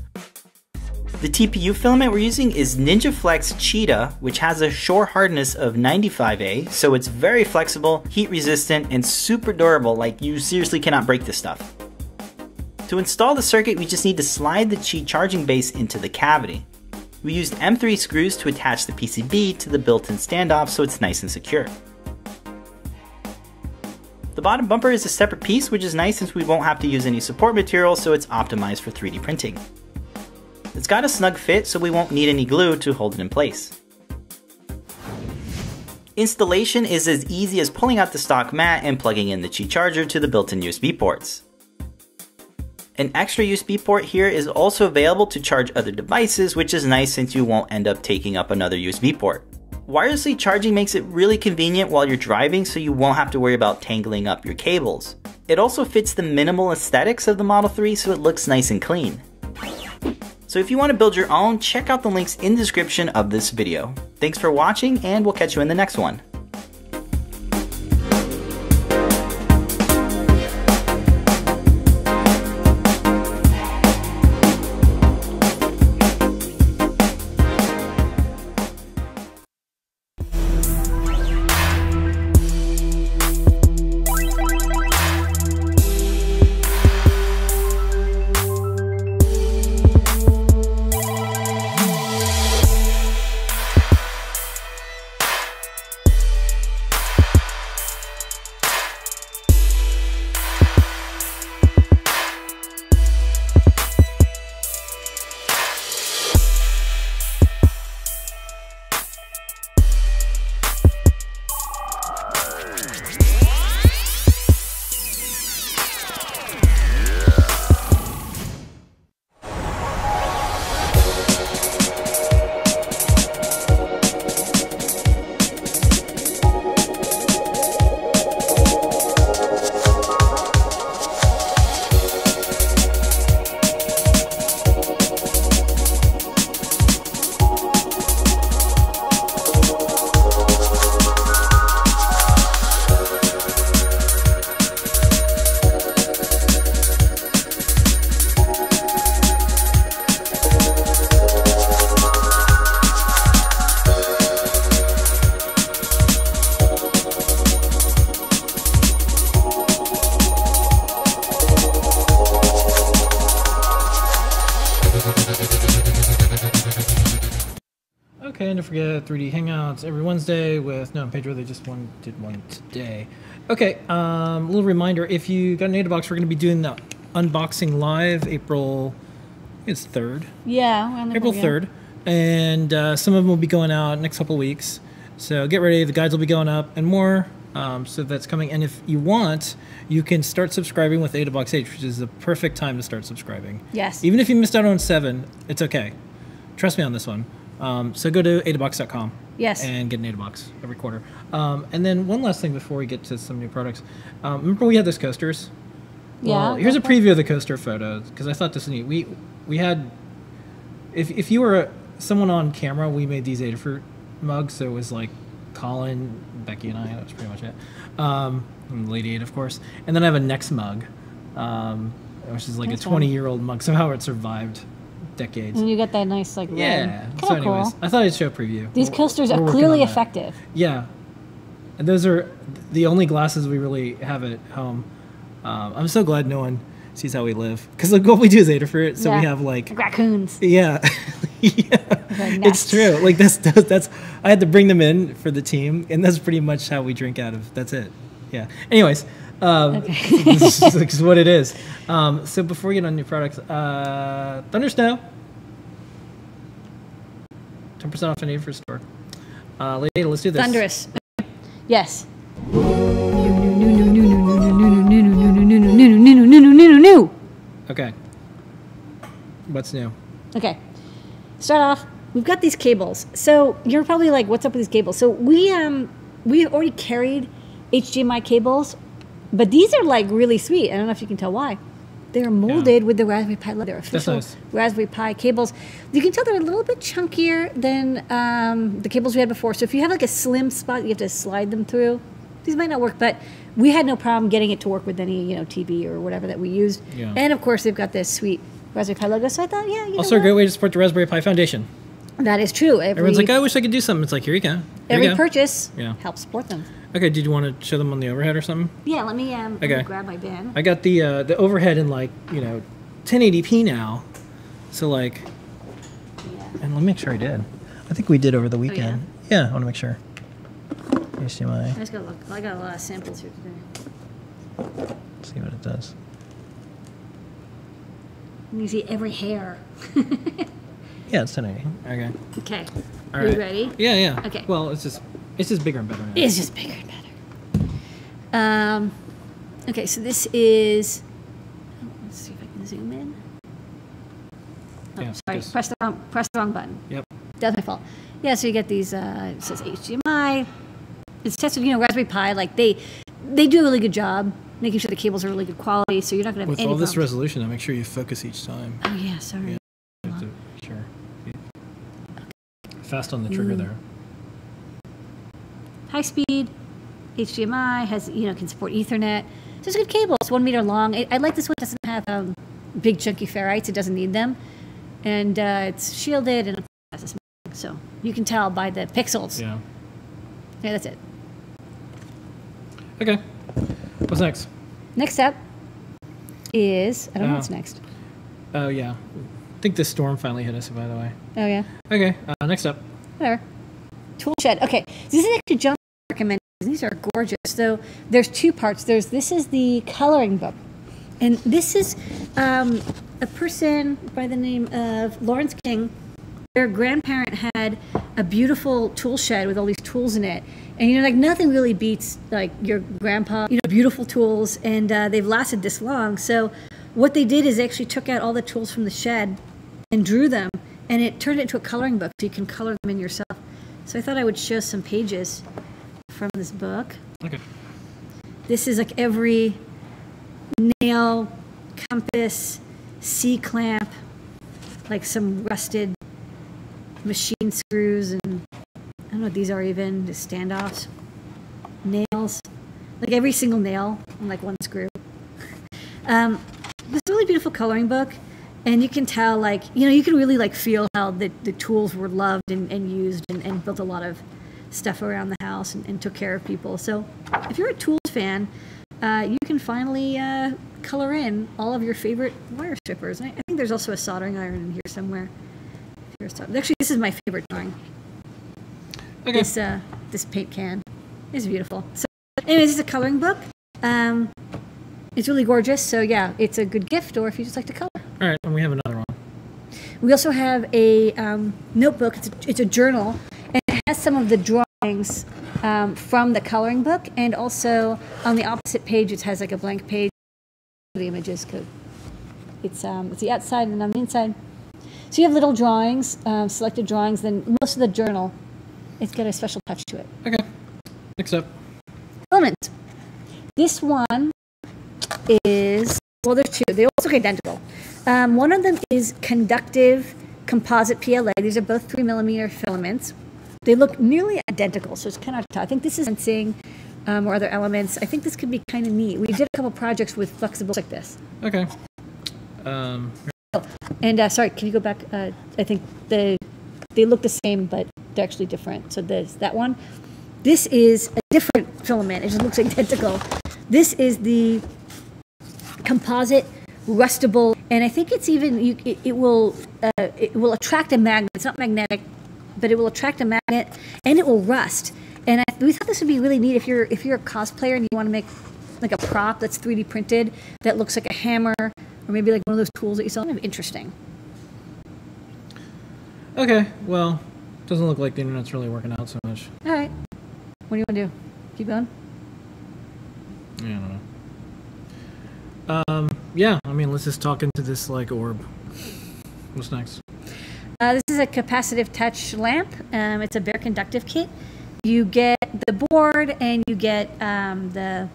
The TPU filament we're using is NinjaFlex Cheetah, which has a shore hardness of 95A, so it's very flexible, heat resistant, and super durable, like you seriously cannot break this stuff. To install the circuit, we just need to slide the Qi charging base into the cavity. We used M3 screws to attach the PCB to the built-in standoff so it's nice and secure. The bottom bumper is a separate piece, which is nice since we won't have to use any support material, so it's optimized for 3D printing. It's got a snug fit, so we won't need any glue to hold it in place. Installation is as easy as pulling out the stock mat and plugging in the Qi charger to the built-in USB ports. An extra USB port here is also available to charge other devices, which is nice since you won't end up taking up another USB port. Wirelessly charging makes it really convenient while you're driving so you won't have to worry about tangling up your cables. It also fits the minimal aesthetics of the Model 3 so it looks nice and clean. So if you want to build your own, check out the links in the description of this video. Thanks for watching and we'll catch you in the next one.
3D every Wednesday with no Pedro. They just one did one today. Okay, um, little reminder: if you got an AdaBox, we're going to be doing the unboxing live April. It's third.
Yeah,
April third, and uh, some of them will be going out next couple weeks. So get ready. The guides will be going up and more. Um, so that's coming. And if you want, you can start subscribing with AdaBox 8, which is the perfect time to start subscribing.
Yes.
Even if you missed out on seven, it's okay. Trust me on this one. Um, so go to adabox.com.
Yes.
And get an AdaBox every quarter. Um, and then one last thing before we get to some new products. Um, remember we had those coasters? Well,
Yeah,
here's a preview of the coaster photos because I thought this was neat. We we had if if you were someone on camera, we made these Adafruit mugs. So it was like Colin, Becky, and I. That was pretty much it. Um, and Lady Ada, of course. And then I have a Next mug, um, which is like
That's
a 20 year old mug. Somehow it survived decades.
And you get that nice like.
Yeah.
Kinda
So, anyways,
cool.
I thought I'd show a preview.
These
We're-
coasters
we're
are clearly effective.
Yeah. And those are the only glasses we really have at home. Um, I'm so glad no one sees how we live because like what we do is Adafruit, so we have like
Raccoons.
yeah, yeah. It's true. Like that's, that's that's I had to bring them in for the team, and that's pretty much how we drink out of. That's it. Yeah. Anyways, um, this, is, this is what it is. Um, so before we get on new products, uh, Thunder Snow, ten percent off any for store. Uh, Lady, let's do this.
Thunderous. Yes.
Okay. What's new?
Okay. Start off. We've got these cables. So you're probably like, "What's up with these cables?" So we um we already carried HDMI cables, but these are like really sweet. I don't know if you can tell why. They're molded with the Raspberry Pi. They're official
nice.
Raspberry Pi cables. You can tell they're a little bit chunkier than um, the cables we had before. So if you have like a slim spot, you have to slide them through. These might not work, but we had no problem getting it to work with any you know TV or whatever that we used.
Yeah.
And of course, they've got this sweet Raspberry Pi logo. So I thought, yeah, you know
Also, a great way to support the Raspberry Pi Foundation.
That is true. Every,
Everyone's like, I wish I could do something. It's like, here you go. Here
every
you go.
purchase
Yeah.
helps support them.
Okay, did you want to show them on the overhead or something?
Yeah, let me, um, let me
Okay.
grab my bin.
I got the uh, the overhead in like you know 1080p now, so like,
Yeah.
and let me make sure I did. I think we did over the weekend.
Oh, yeah?
yeah? I want to make sure. HDMI.
I just got a look. I got a lot of samples here today.
See what it does.
You see every hair.
Yeah, it's 1080. Okay.
Okay.
All
Are
right.
you ready?
Yeah, yeah.
Okay.
Well, it's just it's just bigger and better. Now.
It's just bigger and better. Um, okay, so this is. oh, Let's see if I can zoom in. Oh,
Yeah,
sorry, press the wrong press the wrong button.
Yep.
That's my fault. Yeah, so you get these. Uh, it says HDMI. It's tested, you know, Raspberry Pi. Like they, they do a really good job making sure the cables are really good quality. So you're not gonna have
With
any With
all this
problems.
resolution, I make sure you focus each time.
oh yeah, sorry.
Yeah. You have to- Sure. Fast on the
Mm.
trigger there.
High speed HDMI has you know can support Ethernet. So it's good cable. It's one meter long. I, I like this one. It doesn't have um, big chunky ferrites. It doesn't need them, and uh, it's shielded and has this. So you can tell by the pixels.
Yeah.
Yeah, that's it.
Okay. What's next?
Next up is I don't know
Oh.
what's next.
Oh yeah. I think this storm finally hit us. By the way.
Oh yeah,
Okay. Uh, next up.
whatever. Tool shed. Okay, this is actually John recommended. These are gorgeous. So there's two parts. There's this is the coloring book, and this is um, a person by the name of Lawrence King. Their grandparent had a beautiful tool shed with all these tools in it, and you know, like nothing really beats like your grandpa. You know, beautiful tools, and uh, they've lasted this long. So what they did is they actually took out all the tools from the shed and drew them, and it turned it into a coloring book so you can color them in yourself. So I thought I would show some pages from this book.
Okay.
This is like every nail, compass, C clamp, like some rusted machine screws, and I don't know what these are even, just standoffs, nails, like every single nail on like one screw. Um, a really beautiful coloring book, and you can tell, like, you know, you can really like feel how the, the tools were loved and, and used and, and built a lot of stuff around the house and, and took care of people. So if you're a tools fan, uh, you can finally uh, color in all of your favorite wire strippers. I, I think there's also a soldering iron in here somewhere. If you're a solder- Actually, this is my favorite drawing.
Okay.
This uh, this paint can is beautiful. So, anyways, it's a coloring book. Um, it's really gorgeous. So yeah, it's a good gift, or if you just like to color.
All right. And we have another one.
We also have a um, notebook. It's a, it's a journal, has some of the drawings um, from the coloring book, and also on the opposite page, it has like a blank page the images. It's um, it's the outside and on the inside. So you have little drawings, um, selected drawings. Then most of the journal, it's got a special touch to it.
Okay. Next up.
Filament. This one is well, there's two. They all look identical. Um, one of them is conductive composite PLA. These are both three millimeter filaments. They look nearly identical, so it's kind of. I think this is sensing um, or other elements. I think this could be kind of neat. We did a couple projects with flexible like this.
Okay. Um,
And uh, sorry, can you go back? Uh, I think the they look the same, but they're actually different. So there's that one. This is a different filament. It just looks identical. This is the composite rustable, and I think it's even you, it, it will uh, it will attract a magnet. It's not magnetic, but it will attract a magnet, and it will rust. And I, we thought this would be really neat if you're if you're a cosplayer and you want to make like a prop that's 3D printed that looks like a hammer or maybe like one of those tools that you sell. Kind of interesting.
okay. Well, doesn't look like the internet's really working out so much.
All right. What do you want to do? Keep going.
Yeah, I don't know. Um, yeah, I mean, let's just talk into this like orb. What's next?
Uh, this is a capacitive touch lamp. Um, it's a bare conductive kit. You get the board and you get um, the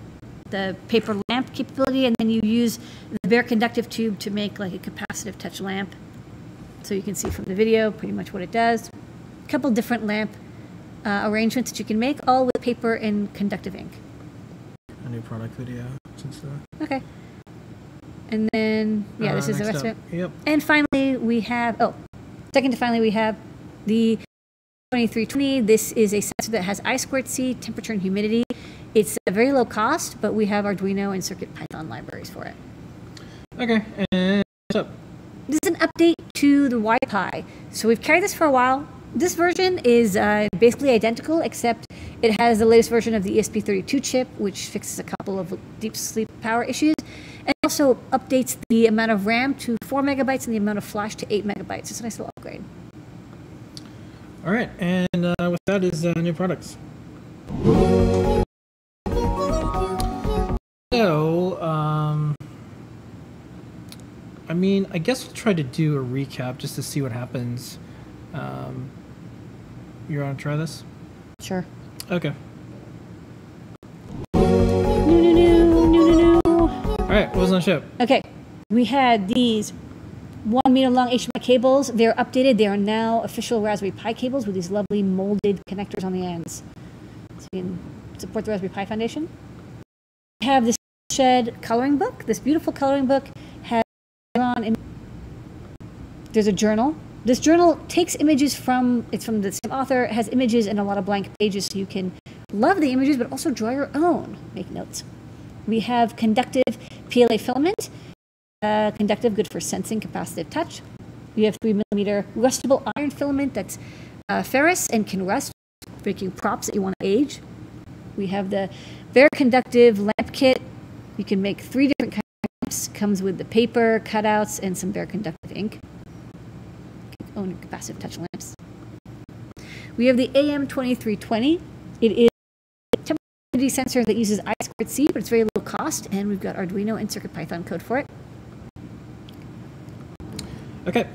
the paper lamp capability, and then you use the bare conductive tube to make like a capacitive touch lamp. So you can see from the video pretty much what it does. A couple different lamp uh, arrangements that you can make, all with paper and conductive ink.
A new product video since then.
Okay. And then yeah, this
Uh,
is the rest
up.
of it.
Yep.
And finally, we have, oh, second to finally, we have the 2320. This is a sensor that has I squared C, temperature and humidity. It's a very low cost, but we have Arduino and CircuitPython libraries for it.
Okay. And what's up?
This is an update to the Wi-Fi. So we've carried this for a while. This version is uh, basically identical, except it has the latest version of the ESP32 chip, which fixes a couple of deep sleep power issues, and also updates the amount of RAM to 4 megabytes and the amount of flash to 8 megabytes. It's a nice little upgrade.
All right. And uh, with that is uh, new products. So, um, I mean, I guess we'll try to do a recap just to see what happens. Um, you want to try this?
Sure.
Okay. Right. What was on ship?
Okay, we had these one meter long HDMI cables. They're updated. They are now official Raspberry Pi cables with these lovely molded connectors on the ends. So you can support the Raspberry Pi Foundation. We have this shed coloring book. This beautiful coloring book has drawn. There's a journal. This journal takes images from it's from the same author. It has images and a lot of blank pages, so you can love the images, but also draw your own. Make notes. We have conductive PLA filament, uh, conductive, good for sensing capacitive touch. We have three millimeter rustable iron filament that's uh, ferrous and can rust, making props that you want to age. We have the Bare Conductive lamp kit. You can make three different kinds of lamps. Comes with the paper, cutouts, and some Bare Conductive ink. Own capacitive touch lamps. We have the AM2320. It is temperature sensor that uses I squared C, but it's very low cost, and we've got Arduino and CircuitPython code for it.
Okay.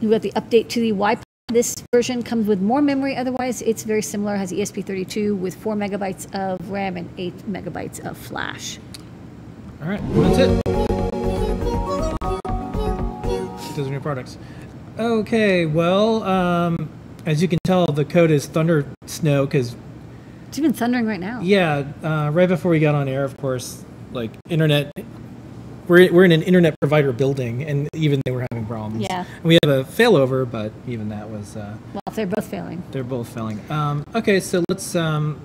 We've got the update to the Wi-Fi. This version comes with more memory. Otherwise, it's very similar. Has ESP32 with four megabytes of RAM and eight megabytes of flash.
All right. That's it. Those are new products. Okay. Well, um, as you can tell, the code is Thunder Snow because
It's even thundering right now.
Yeah, uh, right before we got on air, of course, like internet. We're, we're in an internet provider building, and even they were having problems.
Yeah.
We have a failover, but even that was uh,
Well, they're both failing.
they're both failing. Um, okay, so let's um,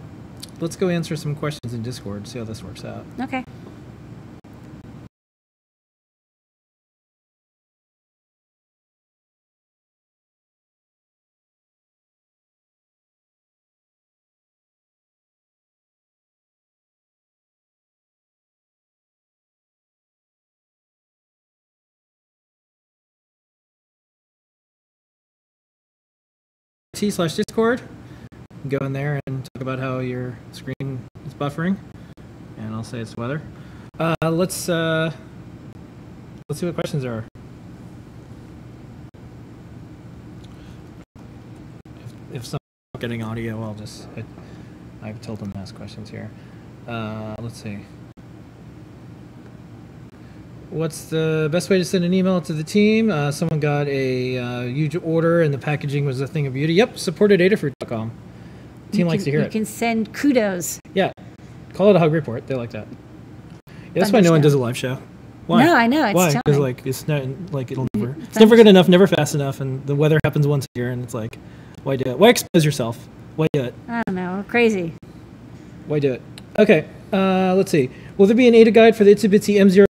let's go answer some questions in Discord. See how this works out.
Okay.
T slash Discord. go in there and talk about how your screen is buffering, and I'll say it's weather. Uh, let's uh, let's see what questions there are. If, if someone's getting audio, I'll just I, I've told them to ask questions here. Uh, let's see. What's the best way to send an email to the team? Uh, someone got a uh, huge order and the packaging was a thing of beauty. Yep, support at Adafruit.com. Team
You
likes to hear
you
it.
can send kudos.
Yeah, call it a hug report. They like that. Yeah, that's why no one does a live show. Why?
No, I know, it's
why? Because like it's not like it'll never. It's
it's
never good enough. Never fast enough. And the weather happens once a year, and it's like, why do it? Why expose yourself? Why do it?
I don't know. Crazy.
Why do it? Okay, uh, let's see. Will there be an ADA guide for the ItsyBitsy M0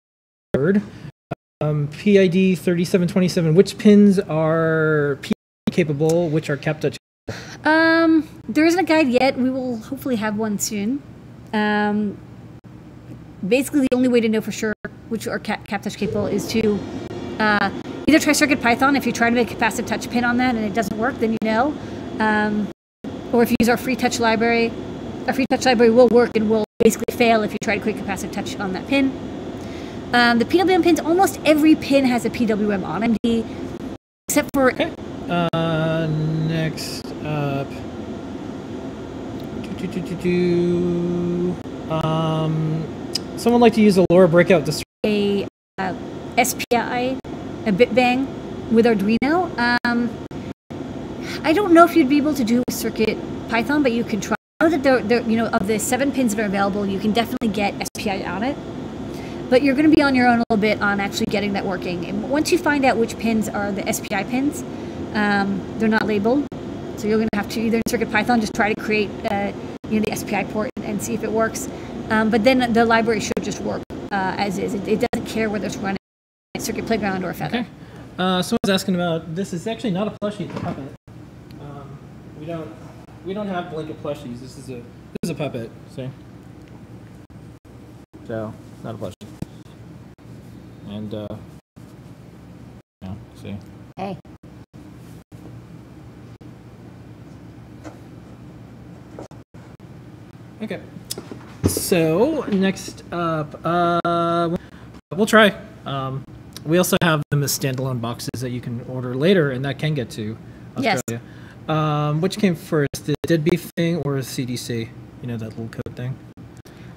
Um, PID 3727. Which pins are P capable? Which are cap touch?
Um, there isn't a guide yet. We will hopefully have one soon. Um, basically, the only way to know for sure which are cap, cap touch capable is to uh, either try Circuit Python. If you try to make a capacitive touch pin on that and it doesn't work, then you know. Um, or if you use our free touch library, our free touch library will work and will basically fail if you try to create capacitive touch on that pin. Um, the PWM pins, almost every pin has a PWM on MD, except for
Okay. Uh, next up. Do, do, do, do. Um, someone like to use a LoRa breakout to
a uh, SPI, a bitbang with Arduino. Um, I don't know if you'd be able to do it with Circuit Python, but you can try. I know that there, there, you know, of the seven pins that are available, you can definitely get SPI on it. But you're going to be on your own a little bit on actually getting that working. And once you find out which pins are the SPI pins, um, they're not labeled. So you're going to have to either in Circuit Python just try to create, uh, you know, the SPI port and see if it works. Um, but then the library should just work uh, as is. It, it doesn't care whether it's running Circuit Playground or Feather.
Okay. Uh, someone's asking about this. Is actually not a plushie. It's a puppet. Um, we don't we don't have blanket plushies. This is a this is a puppet. See. So not a plushie. And uh, yeah. See.
Hey.
Okay. So next up, uh, we'll try. Um, we also have them as standalone boxes that you can order later, and that can get to
Yes.
Australia. Um, which came first, the dead beef thing or CDC? You know that little code thing.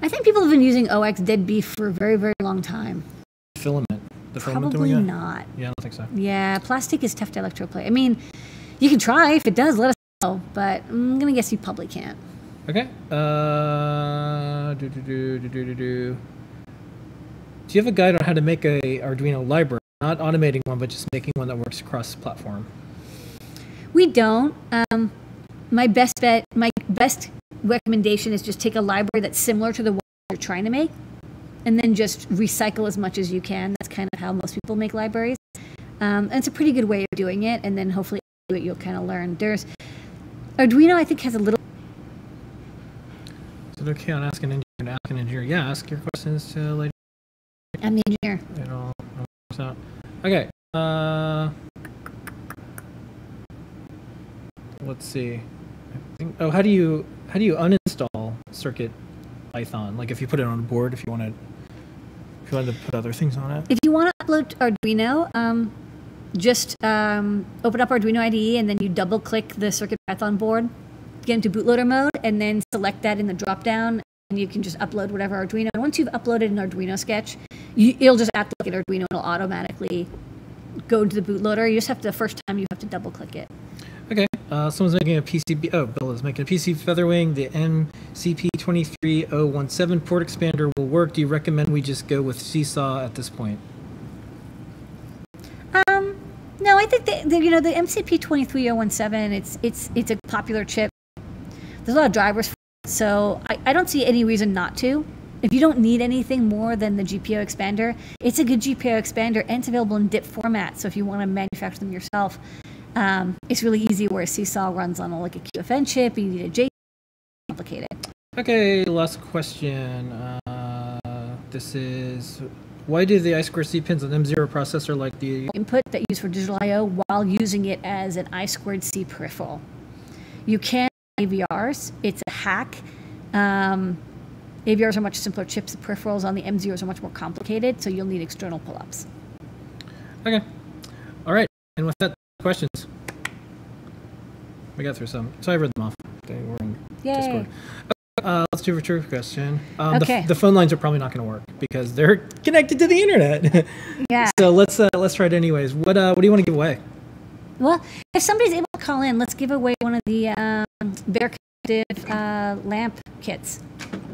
I think people have been using OX dead beef for a very, very long time.
Filament. The filament
Probably
doing it?
not.
Yeah, I don't think so.
Yeah, plastic is tough to electroplate. I mean, you can try. If it does, let us know. But I'm going to guess you probably can't.
Okay. Uh, do, do, do, do, do, do, do. Do you have a guide on how to make a Arduino library? Not automating one, but just making one that works across platform.
We don't. Um, my best bet, my best recommendation is just take a library that's similar to the one you're trying to make, and then just recycle as much as you can. That's kind of how most people make libraries, um, and it's a pretty good way of doing it. And then hopefully, do it, you'll kind of learn. There's Arduino, I think, has a little.
Is it okay on asking an engineer ask an engineer? Yeah, ask your questions to lady.
I'm the engineer.
It all works out. Okay. Uh, let's see. I think, oh, how do you how do you uninstall Circuit Python? Like if you put it on a board, if you wanted if you wanted to put other things on it.
If you want to upload Arduino, um, just um, open up Arduino IDE and then you double click the Circuit Python board, get into bootloader mode, and then select that in the drop down. And you can just upload whatever Arduino. And once you've uploaded an Arduino sketch, you, it'll just act like an Arduino. It'll automatically go to the bootloader. You just have to, the first time, you have to double click it.
Uh, someone's making a PCB. Oh, Bill is making a PC Featherwing. The MCP23017 port expander will work. Do you recommend we just go with Seesaw at this point?
Um, no, I think that the, you know the MCP twenty three zero one seven. It's it's it's a popular chip. There's a lot of drivers, for it, so I, I don't see any reason not to. If you don't need anything more than the GPIO expander, it's a good GPIO expander and it's available in DIP format. So if you want to manufacture them yourself, um, it's really easy. Where a Seesaw runs on a, like a QFN chip, you need a J. Complicated.
Okay, last question. Uh, this is why do the I square C pins on M0 processor like the
input that you use for digital I/O while using it as an I squared C peripheral. You can AVRs. It's a hack. Um, AVRs are much simpler chips. The peripherals on the M0s are much more complicated, so you'll need external pull-ups.
Okay. All right. And with that, questions. We got through some. So I read them off. They were in
Yay.
Discord. Uh, let's do a true question. Um,
Okay.
the, the phone lines are probably not going to work because they're connected to the internet.
Yeah.
so let's uh, let's try it anyways. What uh, what do you want to give away?
Well, if somebody's able to call in, let's give away one of the um, Bare Conductive uh, lamp kits.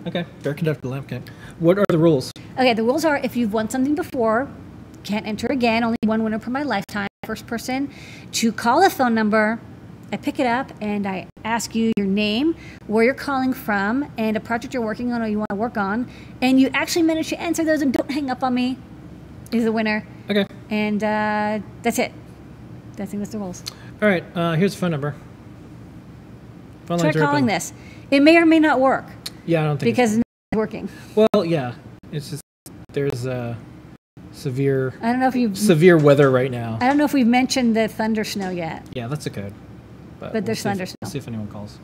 Okay. Bare Conductive lamp kit. What are the rules?
Okay, the rules are if you've won something before, can't enter again, only one winner per my lifetime. First person to call the phone number, I pick it up and I ask you your name, where you're calling from, and a project you're working on or you want to work on, and you actually manage to answer those and don't hang up on me, is the winner.
Okay.
And uh, that's it. I think that's the rules.
All right. Uh, here's the phone number. Phone
Try calling
open.
this. It may or may not work
Yeah, I don't think.
because it's working.
well, yeah. It's just there's uh, severe
I don't know if you've.
severe weather right now.
I don't know if we've mentioned the thunder snow yet.
Yeah, that's a code.
But there's
see if-
thunder snow.
We'll see if anyone calls.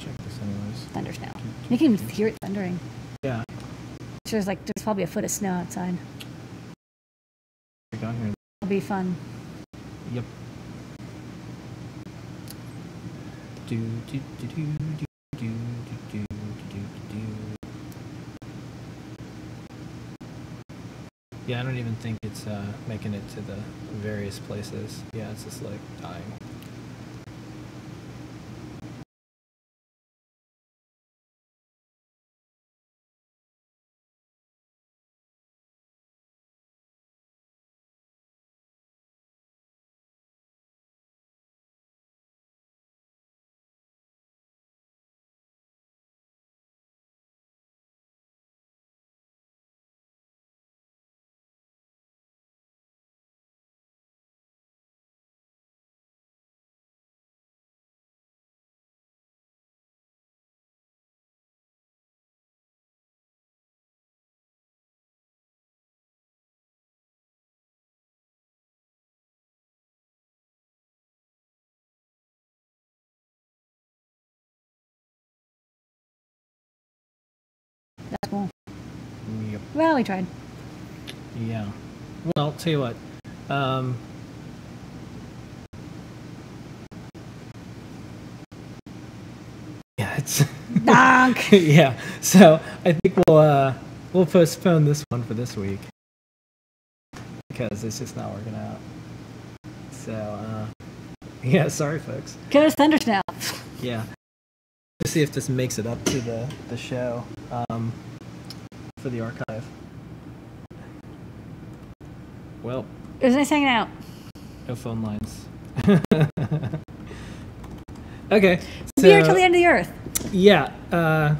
Check this anyways.
Thunder snow. You can even hear it thundering.
Yeah.
So there's like there's probably a foot of snow outside.
We're down here.
It'll be fun.
Yep. Do, do, do, do, do. Yeah, I don't even think it's uh, making it to the various places. Yeah, it's just like dying.
That's cool.
Yep.
Well, we tried.
Yeah. Well, I'll tell you what. Um, yeah, it's
Donk.
yeah. So I think we'll uh, we'll postpone this one for this week because it's just not working out. So uh, yeah, sorry, folks.
Give us thunder snow.
Yeah. Let's see if this makes it up to the the show um, for the archive. Well,
It was nice hanging out.
no phone lines. okay.
Be here till the end of the earth.
Yeah. Uh,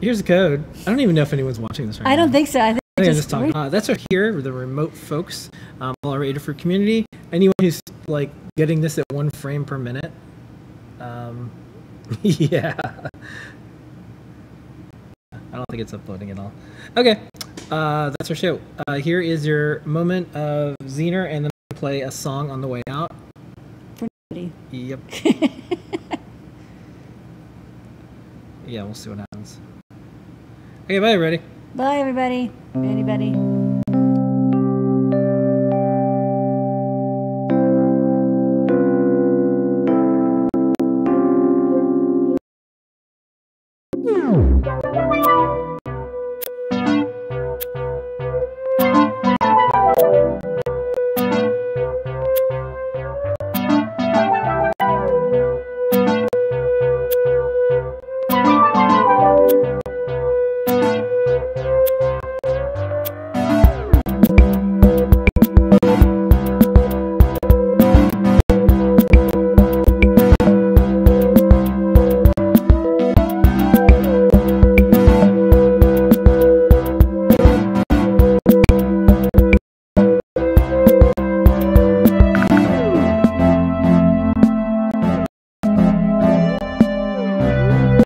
here's the code. I don't even know if anyone's watching this right
I don't think so. I think
I think I'm
just,
just talking. Uh, that's our here, the remote folks, um, all our Adafruit community. Anyone who's like getting this at one frame per minute. Um, yeah. I don't think it's uploading at all. Okay, uh, that's our show. Uh, here is your moment of Zener, and then I'll play a song on the way out.
For Nobody.
Yep. yeah, we'll see what happens. Okay, bye, everybody.
Bye, everybody. Anybody.